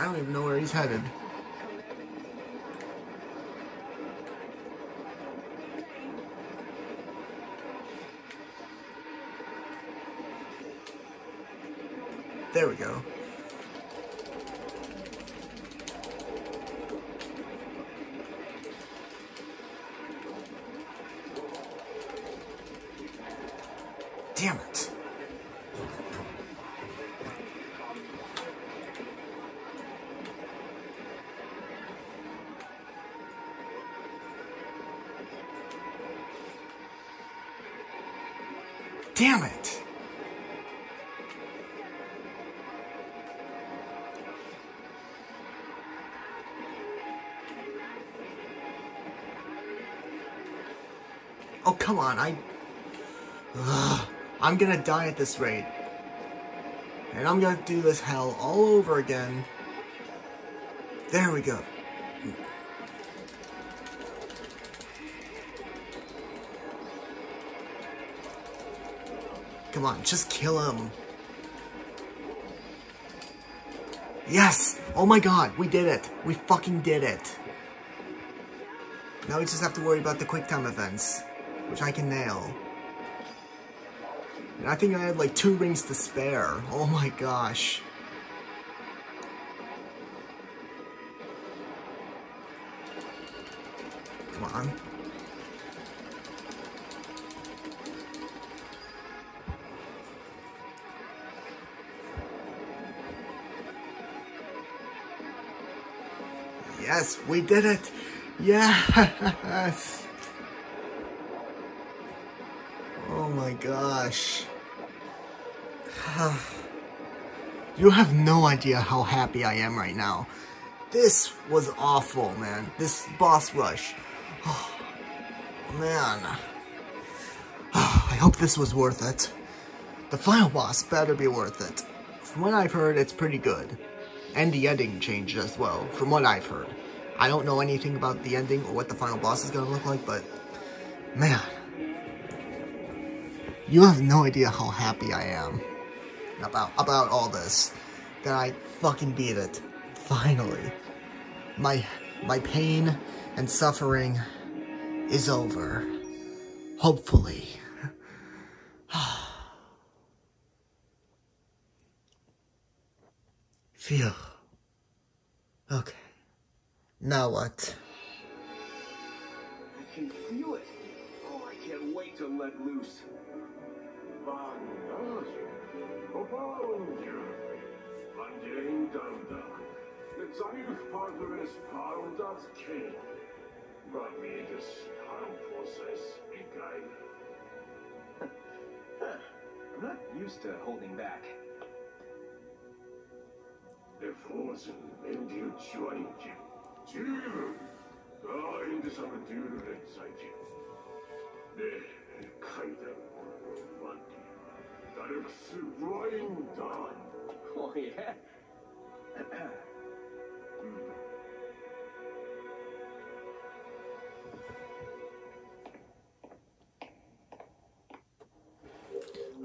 I don't even know where he's headed. Damn it. Oh, come on, I... Ugh, I'm gonna die at this rate. And I'm gonna do this hell all over again. There we go. Come on, just kill him. Yes! Oh my god, we did it. We fucking did it. Now we just have to worry about the quick time events, which I can nail. And I think I have like two rings to spare. Oh my gosh. We did it! Yes! Oh my gosh. You have no idea how happy I am right now. This was awful, man. This boss rush. Oh, man. I hope this was worth it. The final boss better be worth it. From what I've heard, it's pretty good. And the ending changed as well, from what I've heard. I don't know anything about the ending or what the final boss is gonna look like, but man, you have no idea how happy I am about about all this. That I fucking beat it. Finally. My my pain and suffering is over. Hopefully. I can't wait to let loose. Partneres paundat king. Magnetus harmforces egal. I'm not used to holding back. The force and you join you. Two. Ah, in the summer dude inside Oh?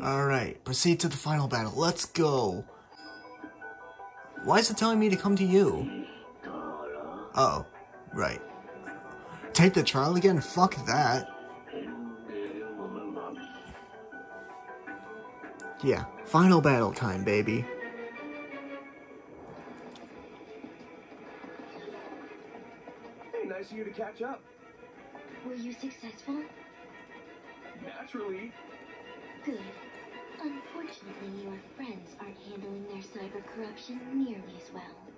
Alright, proceed to the final battle. Let's go. Why is it telling me to come to you? Oh, right. Take the trial again? Fuck that. Yeah, final battle time, baby. Hey, nice of you to catch up. Were you successful? Naturally. Good. Unfortunately, your friends aren't handling their cyber corruption nearly as well.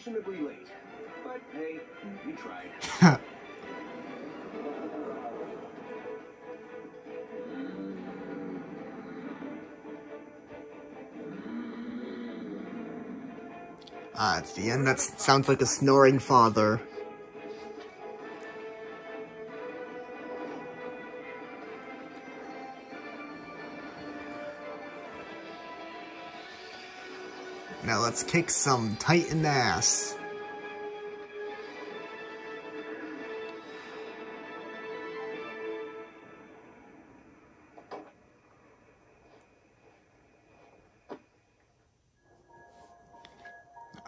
Fashionably late. But hey, we tried. Ah, it's the end. That sounds like a snoring father. Let's kick some Titan ass.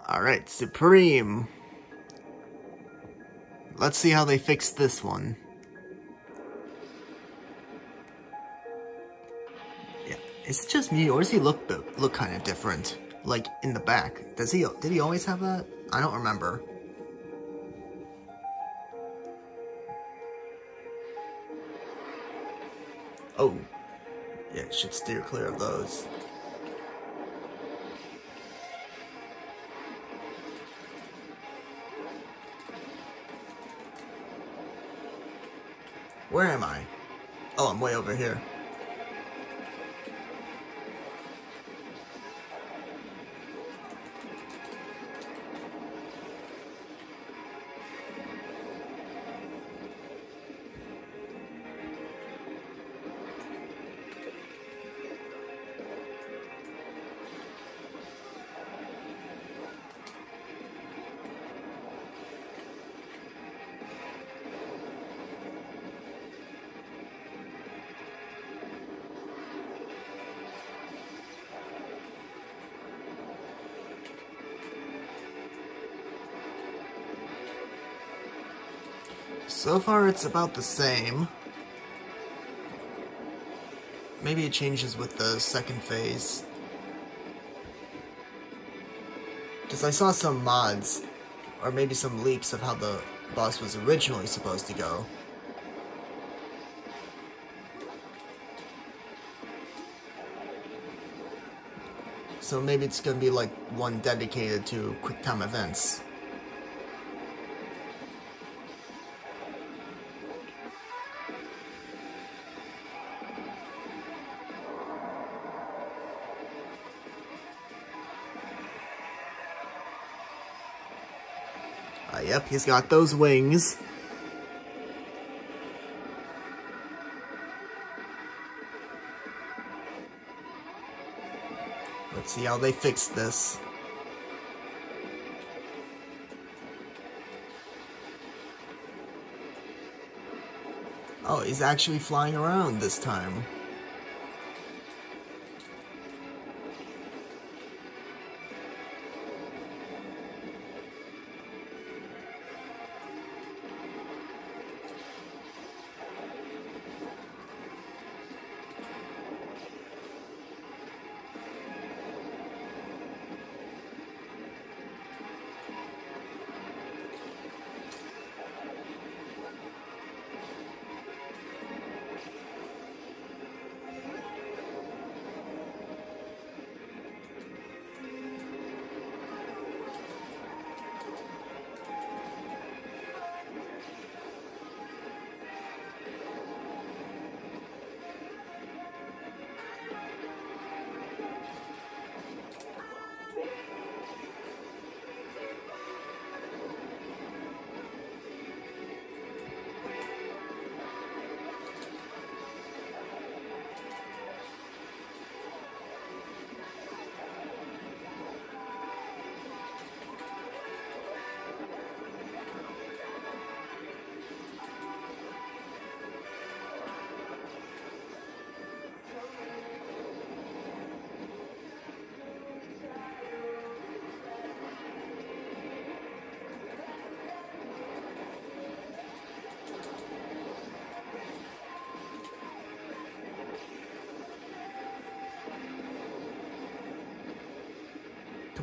Alright, Supreme. Let's see how they fix this one. Yeah, is it just me, or does he look look kind of different? Like in the back, does he? Did he always have that? I don't remember. Oh, yeah, should steer clear of those. Where am I? Oh, I'm way over here. So far, it's about the same. Maybe it changes with the second phase. Because I saw some mods, or maybe some leaks of how the boss was originally supposed to go. So maybe it's gonna be like one dedicated to quick time events. Yep, he's got those wings. Let's see how they fix this. Oh, he's actually flying around this time.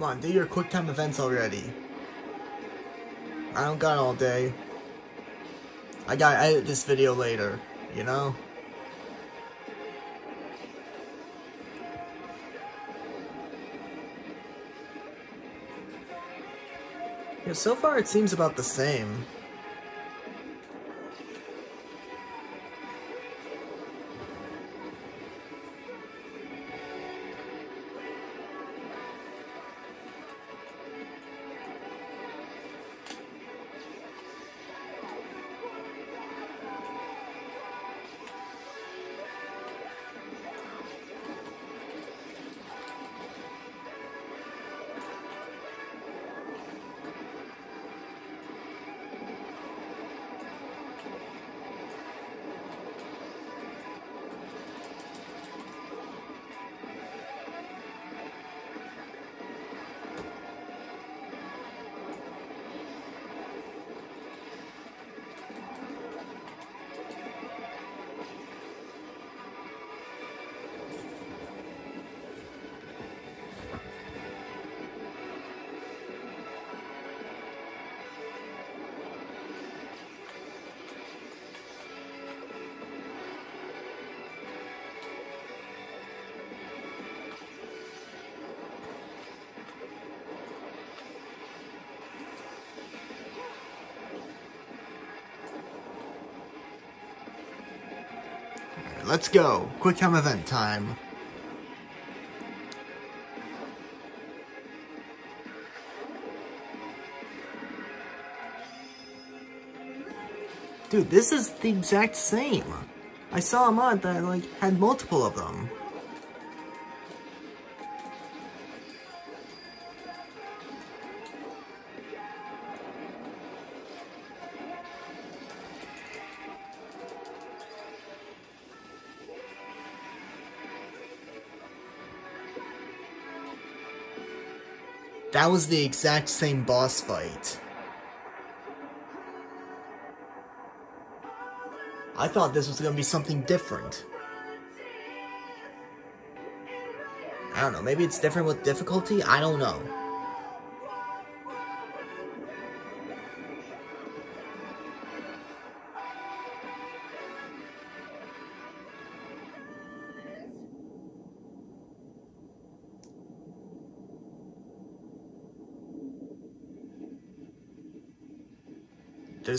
On, do your quick time events already. I don't got all day. I gotta edit this video later, you know? Yeah, so far it seems about the same. Let's go. Quick time event time. Dude, this is the exact same. I saw a mod that like had multiple of them. That was the exact same boss fight. I thought this was gonna be something different. I don't know, maybe it's different with difficulty? I don't know.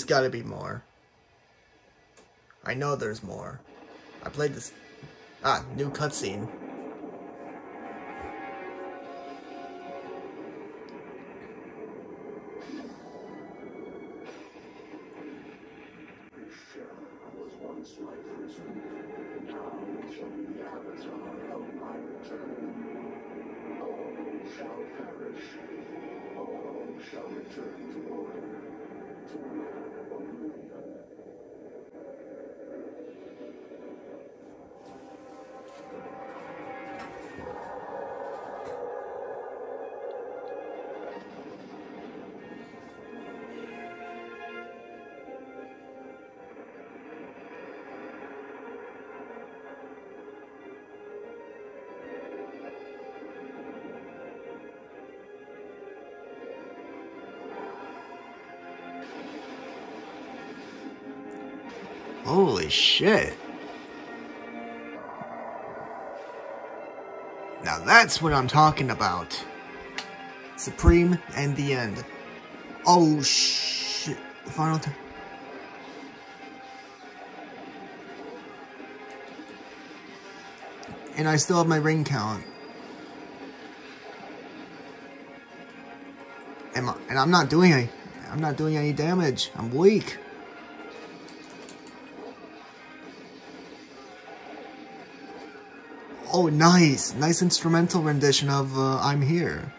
There's gotta be more. I know there's more. I played this. Ah, new cutscene. Shit. Now that's what I'm talking about. Supreme and the end. Oh shit. The final time. And I still have my ring count. Am I, and I'm not doing any, I'm not doing any damage. I'm weak. Oh, nice. Nice instrumental rendition of uh, I'm Here.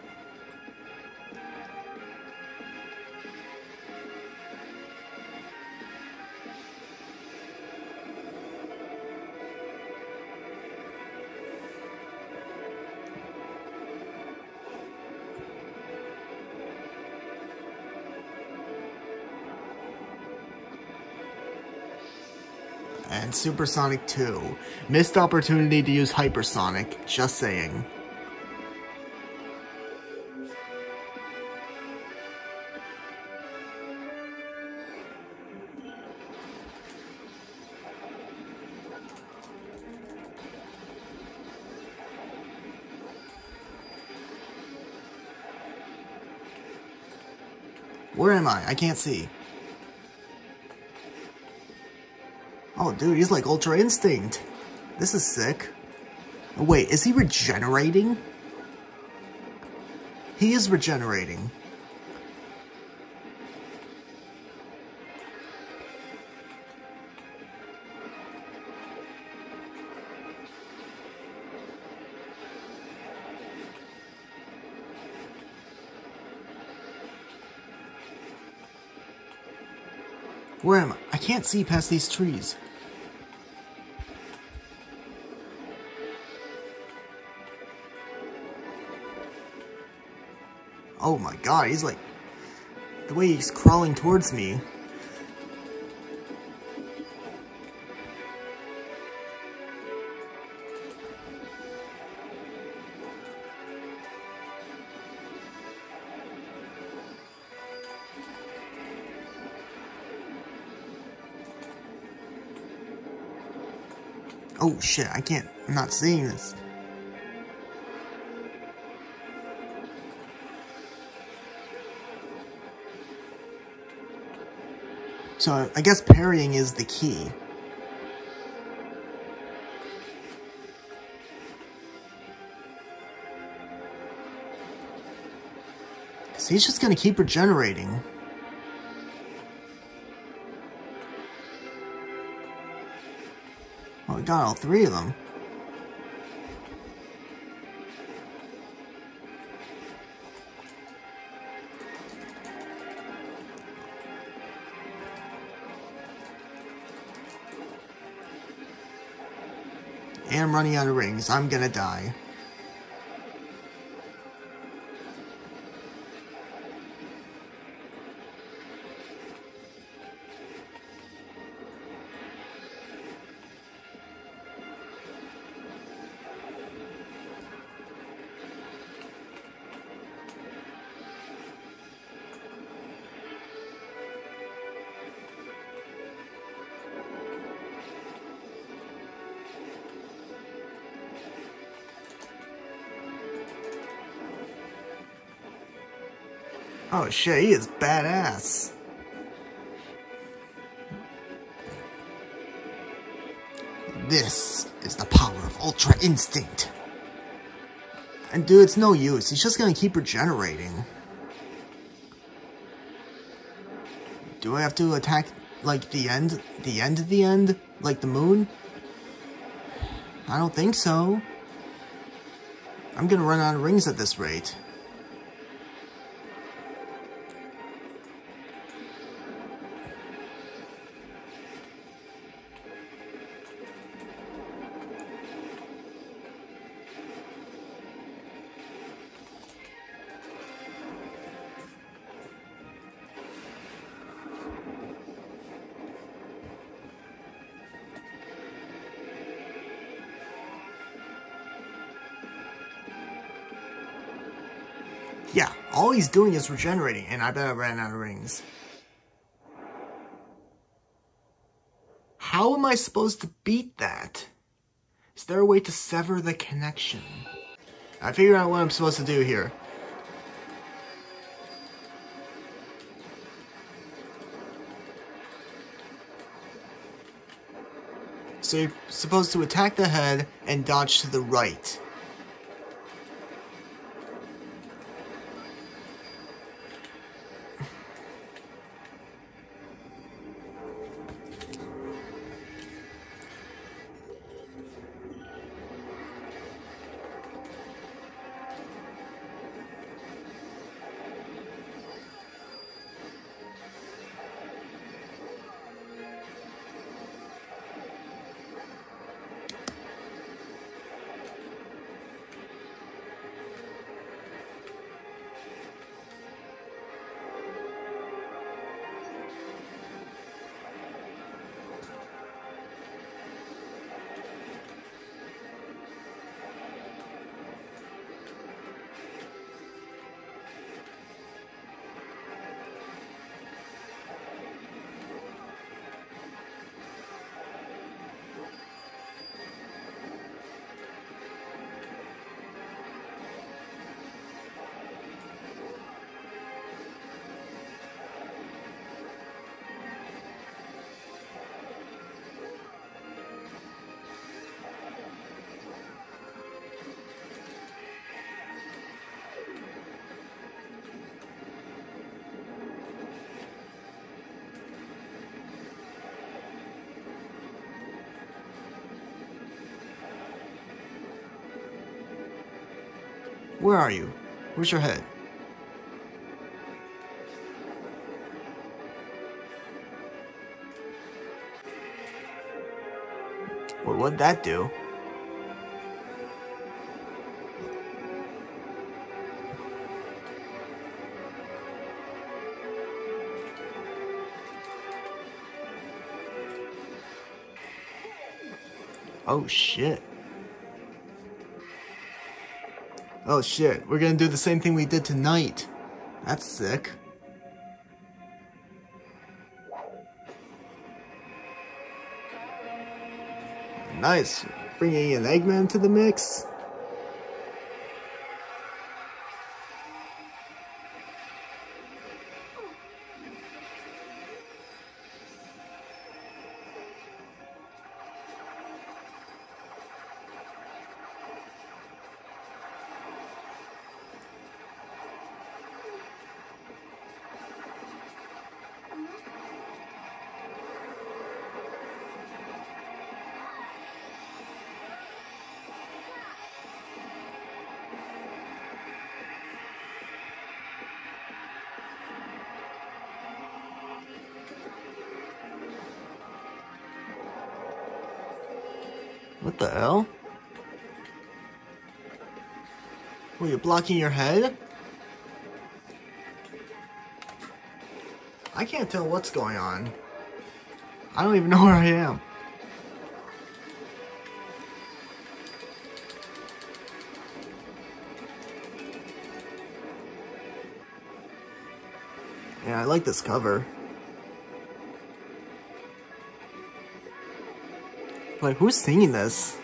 And Supersonic 2. Missed opportunity to use Hypersonic. Just saying. Where am I? I can't see. Oh, dude, he's like Ultra Instinct. This is sick. Oh, wait, is he regenerating? He is regenerating. Where am I? I can't see past these trees. Oh my god, he's like... The way he's crawling towards me. Oh shit, I can't, I'm not seeing this. So I guess parrying is the key. Cause he's just gonna keep regenerating. Oh, we got all three of them. I'm running out of rings. I'm gonna die. Shit, he is badass. This is the power of Ultra Instinct. And dude, it's no use. He's just gonna keep regenerating. Do I have to attack, like, the end? The end of the end? Like the moon? I don't think so. I'm gonna run out of rings at this rate. All he's doing is regenerating, and I bet I ran out of rings. How am I supposed to beat that? Is there a way to sever the connection? I figure out what I'm supposed to do here. So you're supposed to attack the head and dodge to the right. Where's your head? What would that do? Oh shit. Oh shit, we're gonna do the same thing we did tonight. That's sick. Nice. Bringing an Eggman to the mix. What the hell? Were you blocking your head? I can't tell what's going on. I don't even know where I am. Yeah, I like this cover. Like, who's singing this?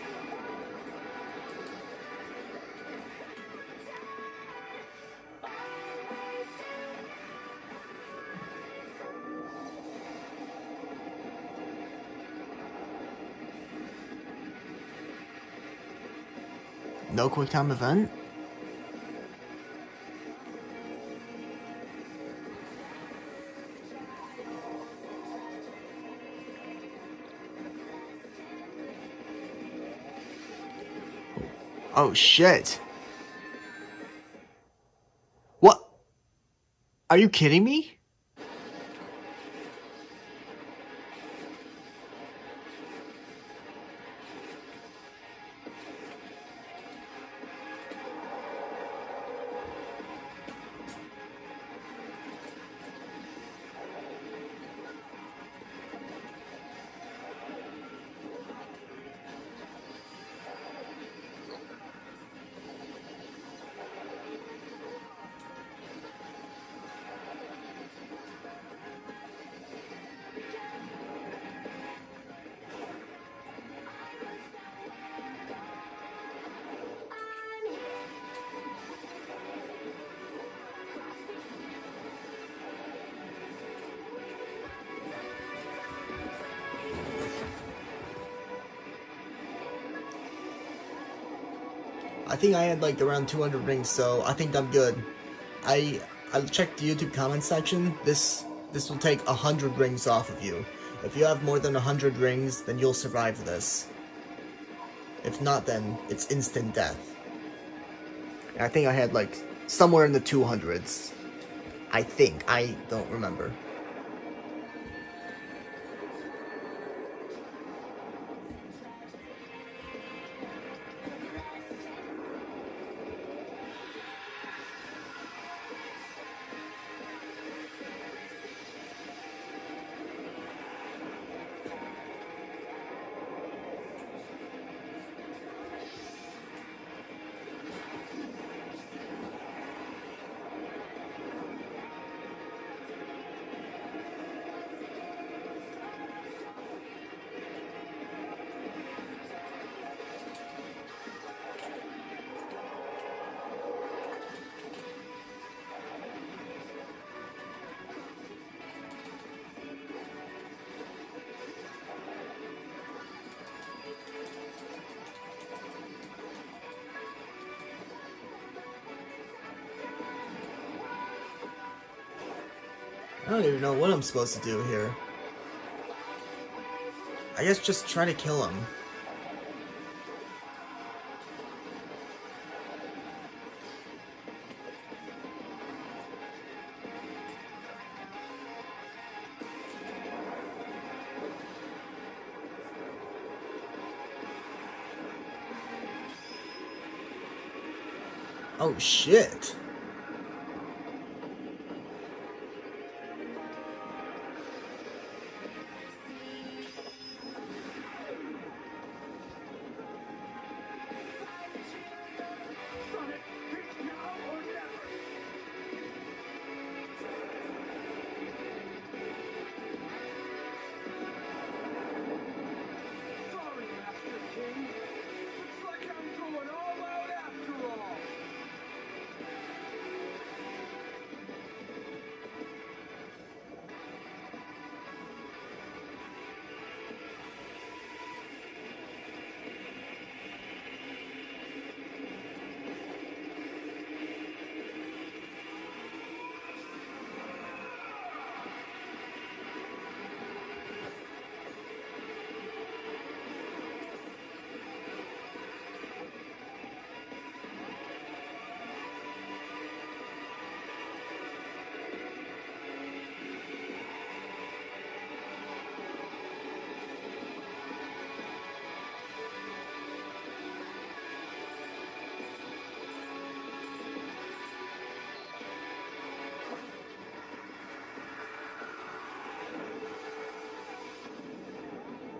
No quick time event? Oh shit. What? Are you kidding me? Think I had like around 200 rings, so I think I'm good. I I checked the YouTube comment section. This this will take 100 rings off of you. If you have more than 100 rings, then you'll survive this. If not, then it's instant death. I think I had like somewhere in the 200s. I think. I don't remember. Even know what I'm supposed to do here. I guess just try to kill him. Oh shit.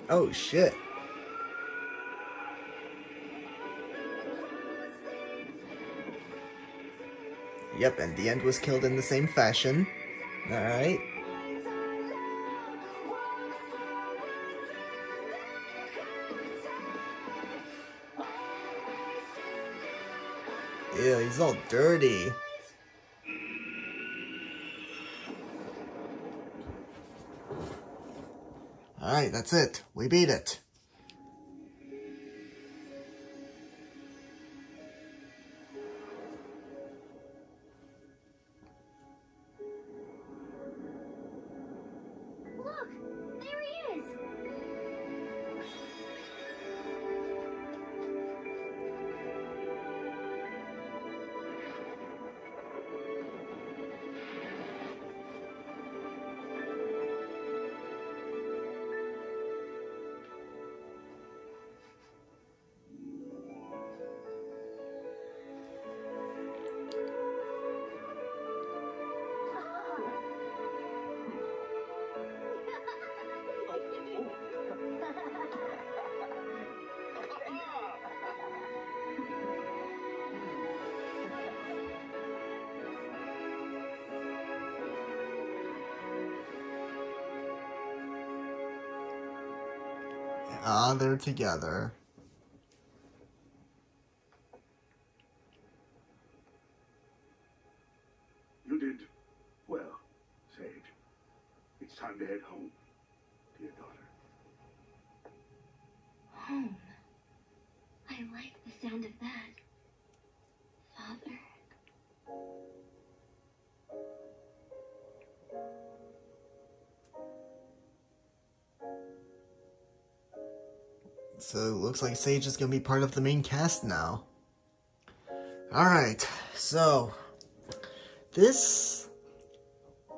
Oh shit. Yep, and the end was killed in the same fashion. Alright. Yeah, he's all dirty. Alright, that's it. We beat it. Together. Looks like Sage is gonna be part of the main cast now. Alright, so this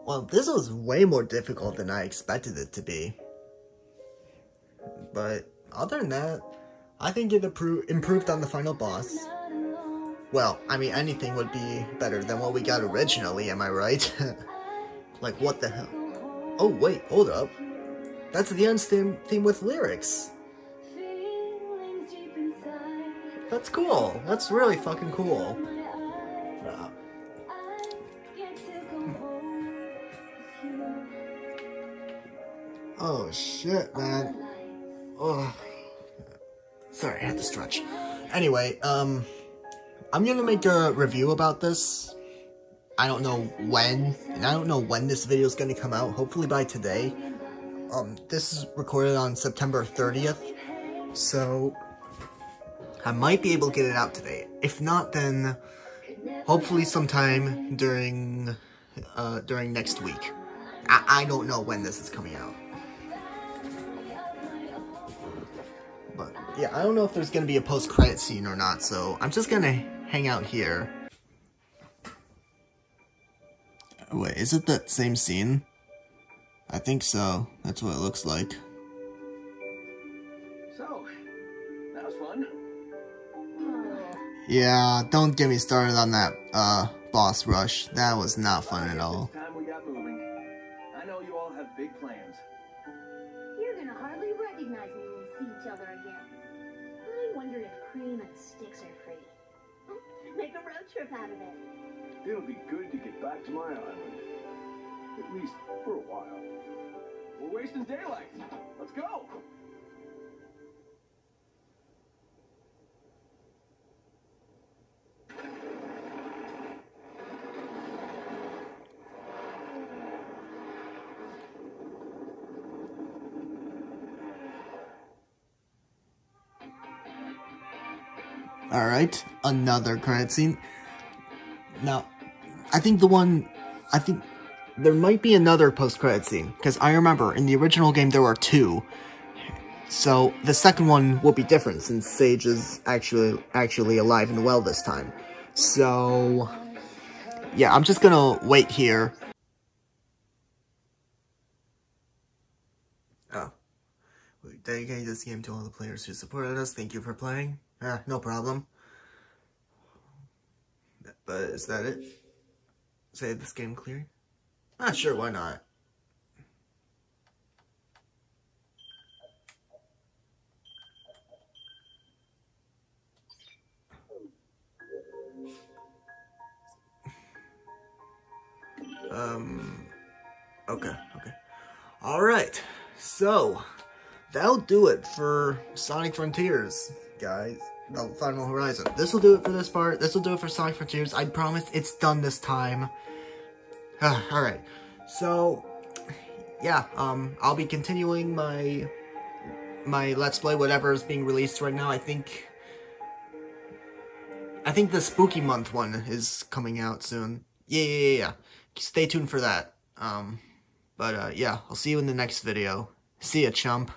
well, this was way more difficult than I expected it to be. But other than that, I think it improved on the final boss. Well, I mean, anything would be better than what we got originally, am I right? like, what the hell? Oh, wait, hold up. That's the end theme with lyrics. That's cool. That's really fucking cool. Oh shit, man. Oh. Sorry, I had to stretch. Anyway, um, I'm gonna make a review about this. I don't know when, and I don't know when this video is gonna come out. Hopefully by today. Um, this is recorded on September 30th, so I might be able to get it out today. If not, then hopefully sometime during uh, during next week. I, I don't know when this is coming out. But yeah, I don't know if there's gonna be a post-credit scene or not, so I'm just gonna hang out here. Wait, is it that same scene? I think so. That's what it looks like. Yeah, don't get me started on that, uh, boss rush. That was not fun at all. Time we got moving. I know you all have big plans. You're gonna hardly recognize me when we see each other again. I wonder if Cream and Sticks are free. Make a road trip out of it. It'll be good to get back to my island. At least for a while. We're wasting daylight. Let's go. Alright, another credit scene. Now, I think the one, I think there might be another post-credit scene, because I remember in the original game there were two. So the second one will be different since Sage is actually actually alive and well this time. So yeah, I'm just gonna wait here. Oh. We dedicate this game to all the players who supported us. Thank you for playing. Ah, no problem. But is that it? Say this game clear? Ah, sure, why not? Um, okay, okay. Alright, so, that'll do it for Sonic Frontiers, guys. The Final Horizon. This will do it for this part. This will do it for Sonic Frontiers. I promise it's done this time. Alright, so, yeah, um, I'll be continuing my, my Let's Play, whatever is being released right now. I think, I think the Spooky Month one is coming out soon. Yeah, yeah, yeah, yeah. Stay tuned for that. Um, but, uh, yeah, I'll see you in the next video. See ya, chump.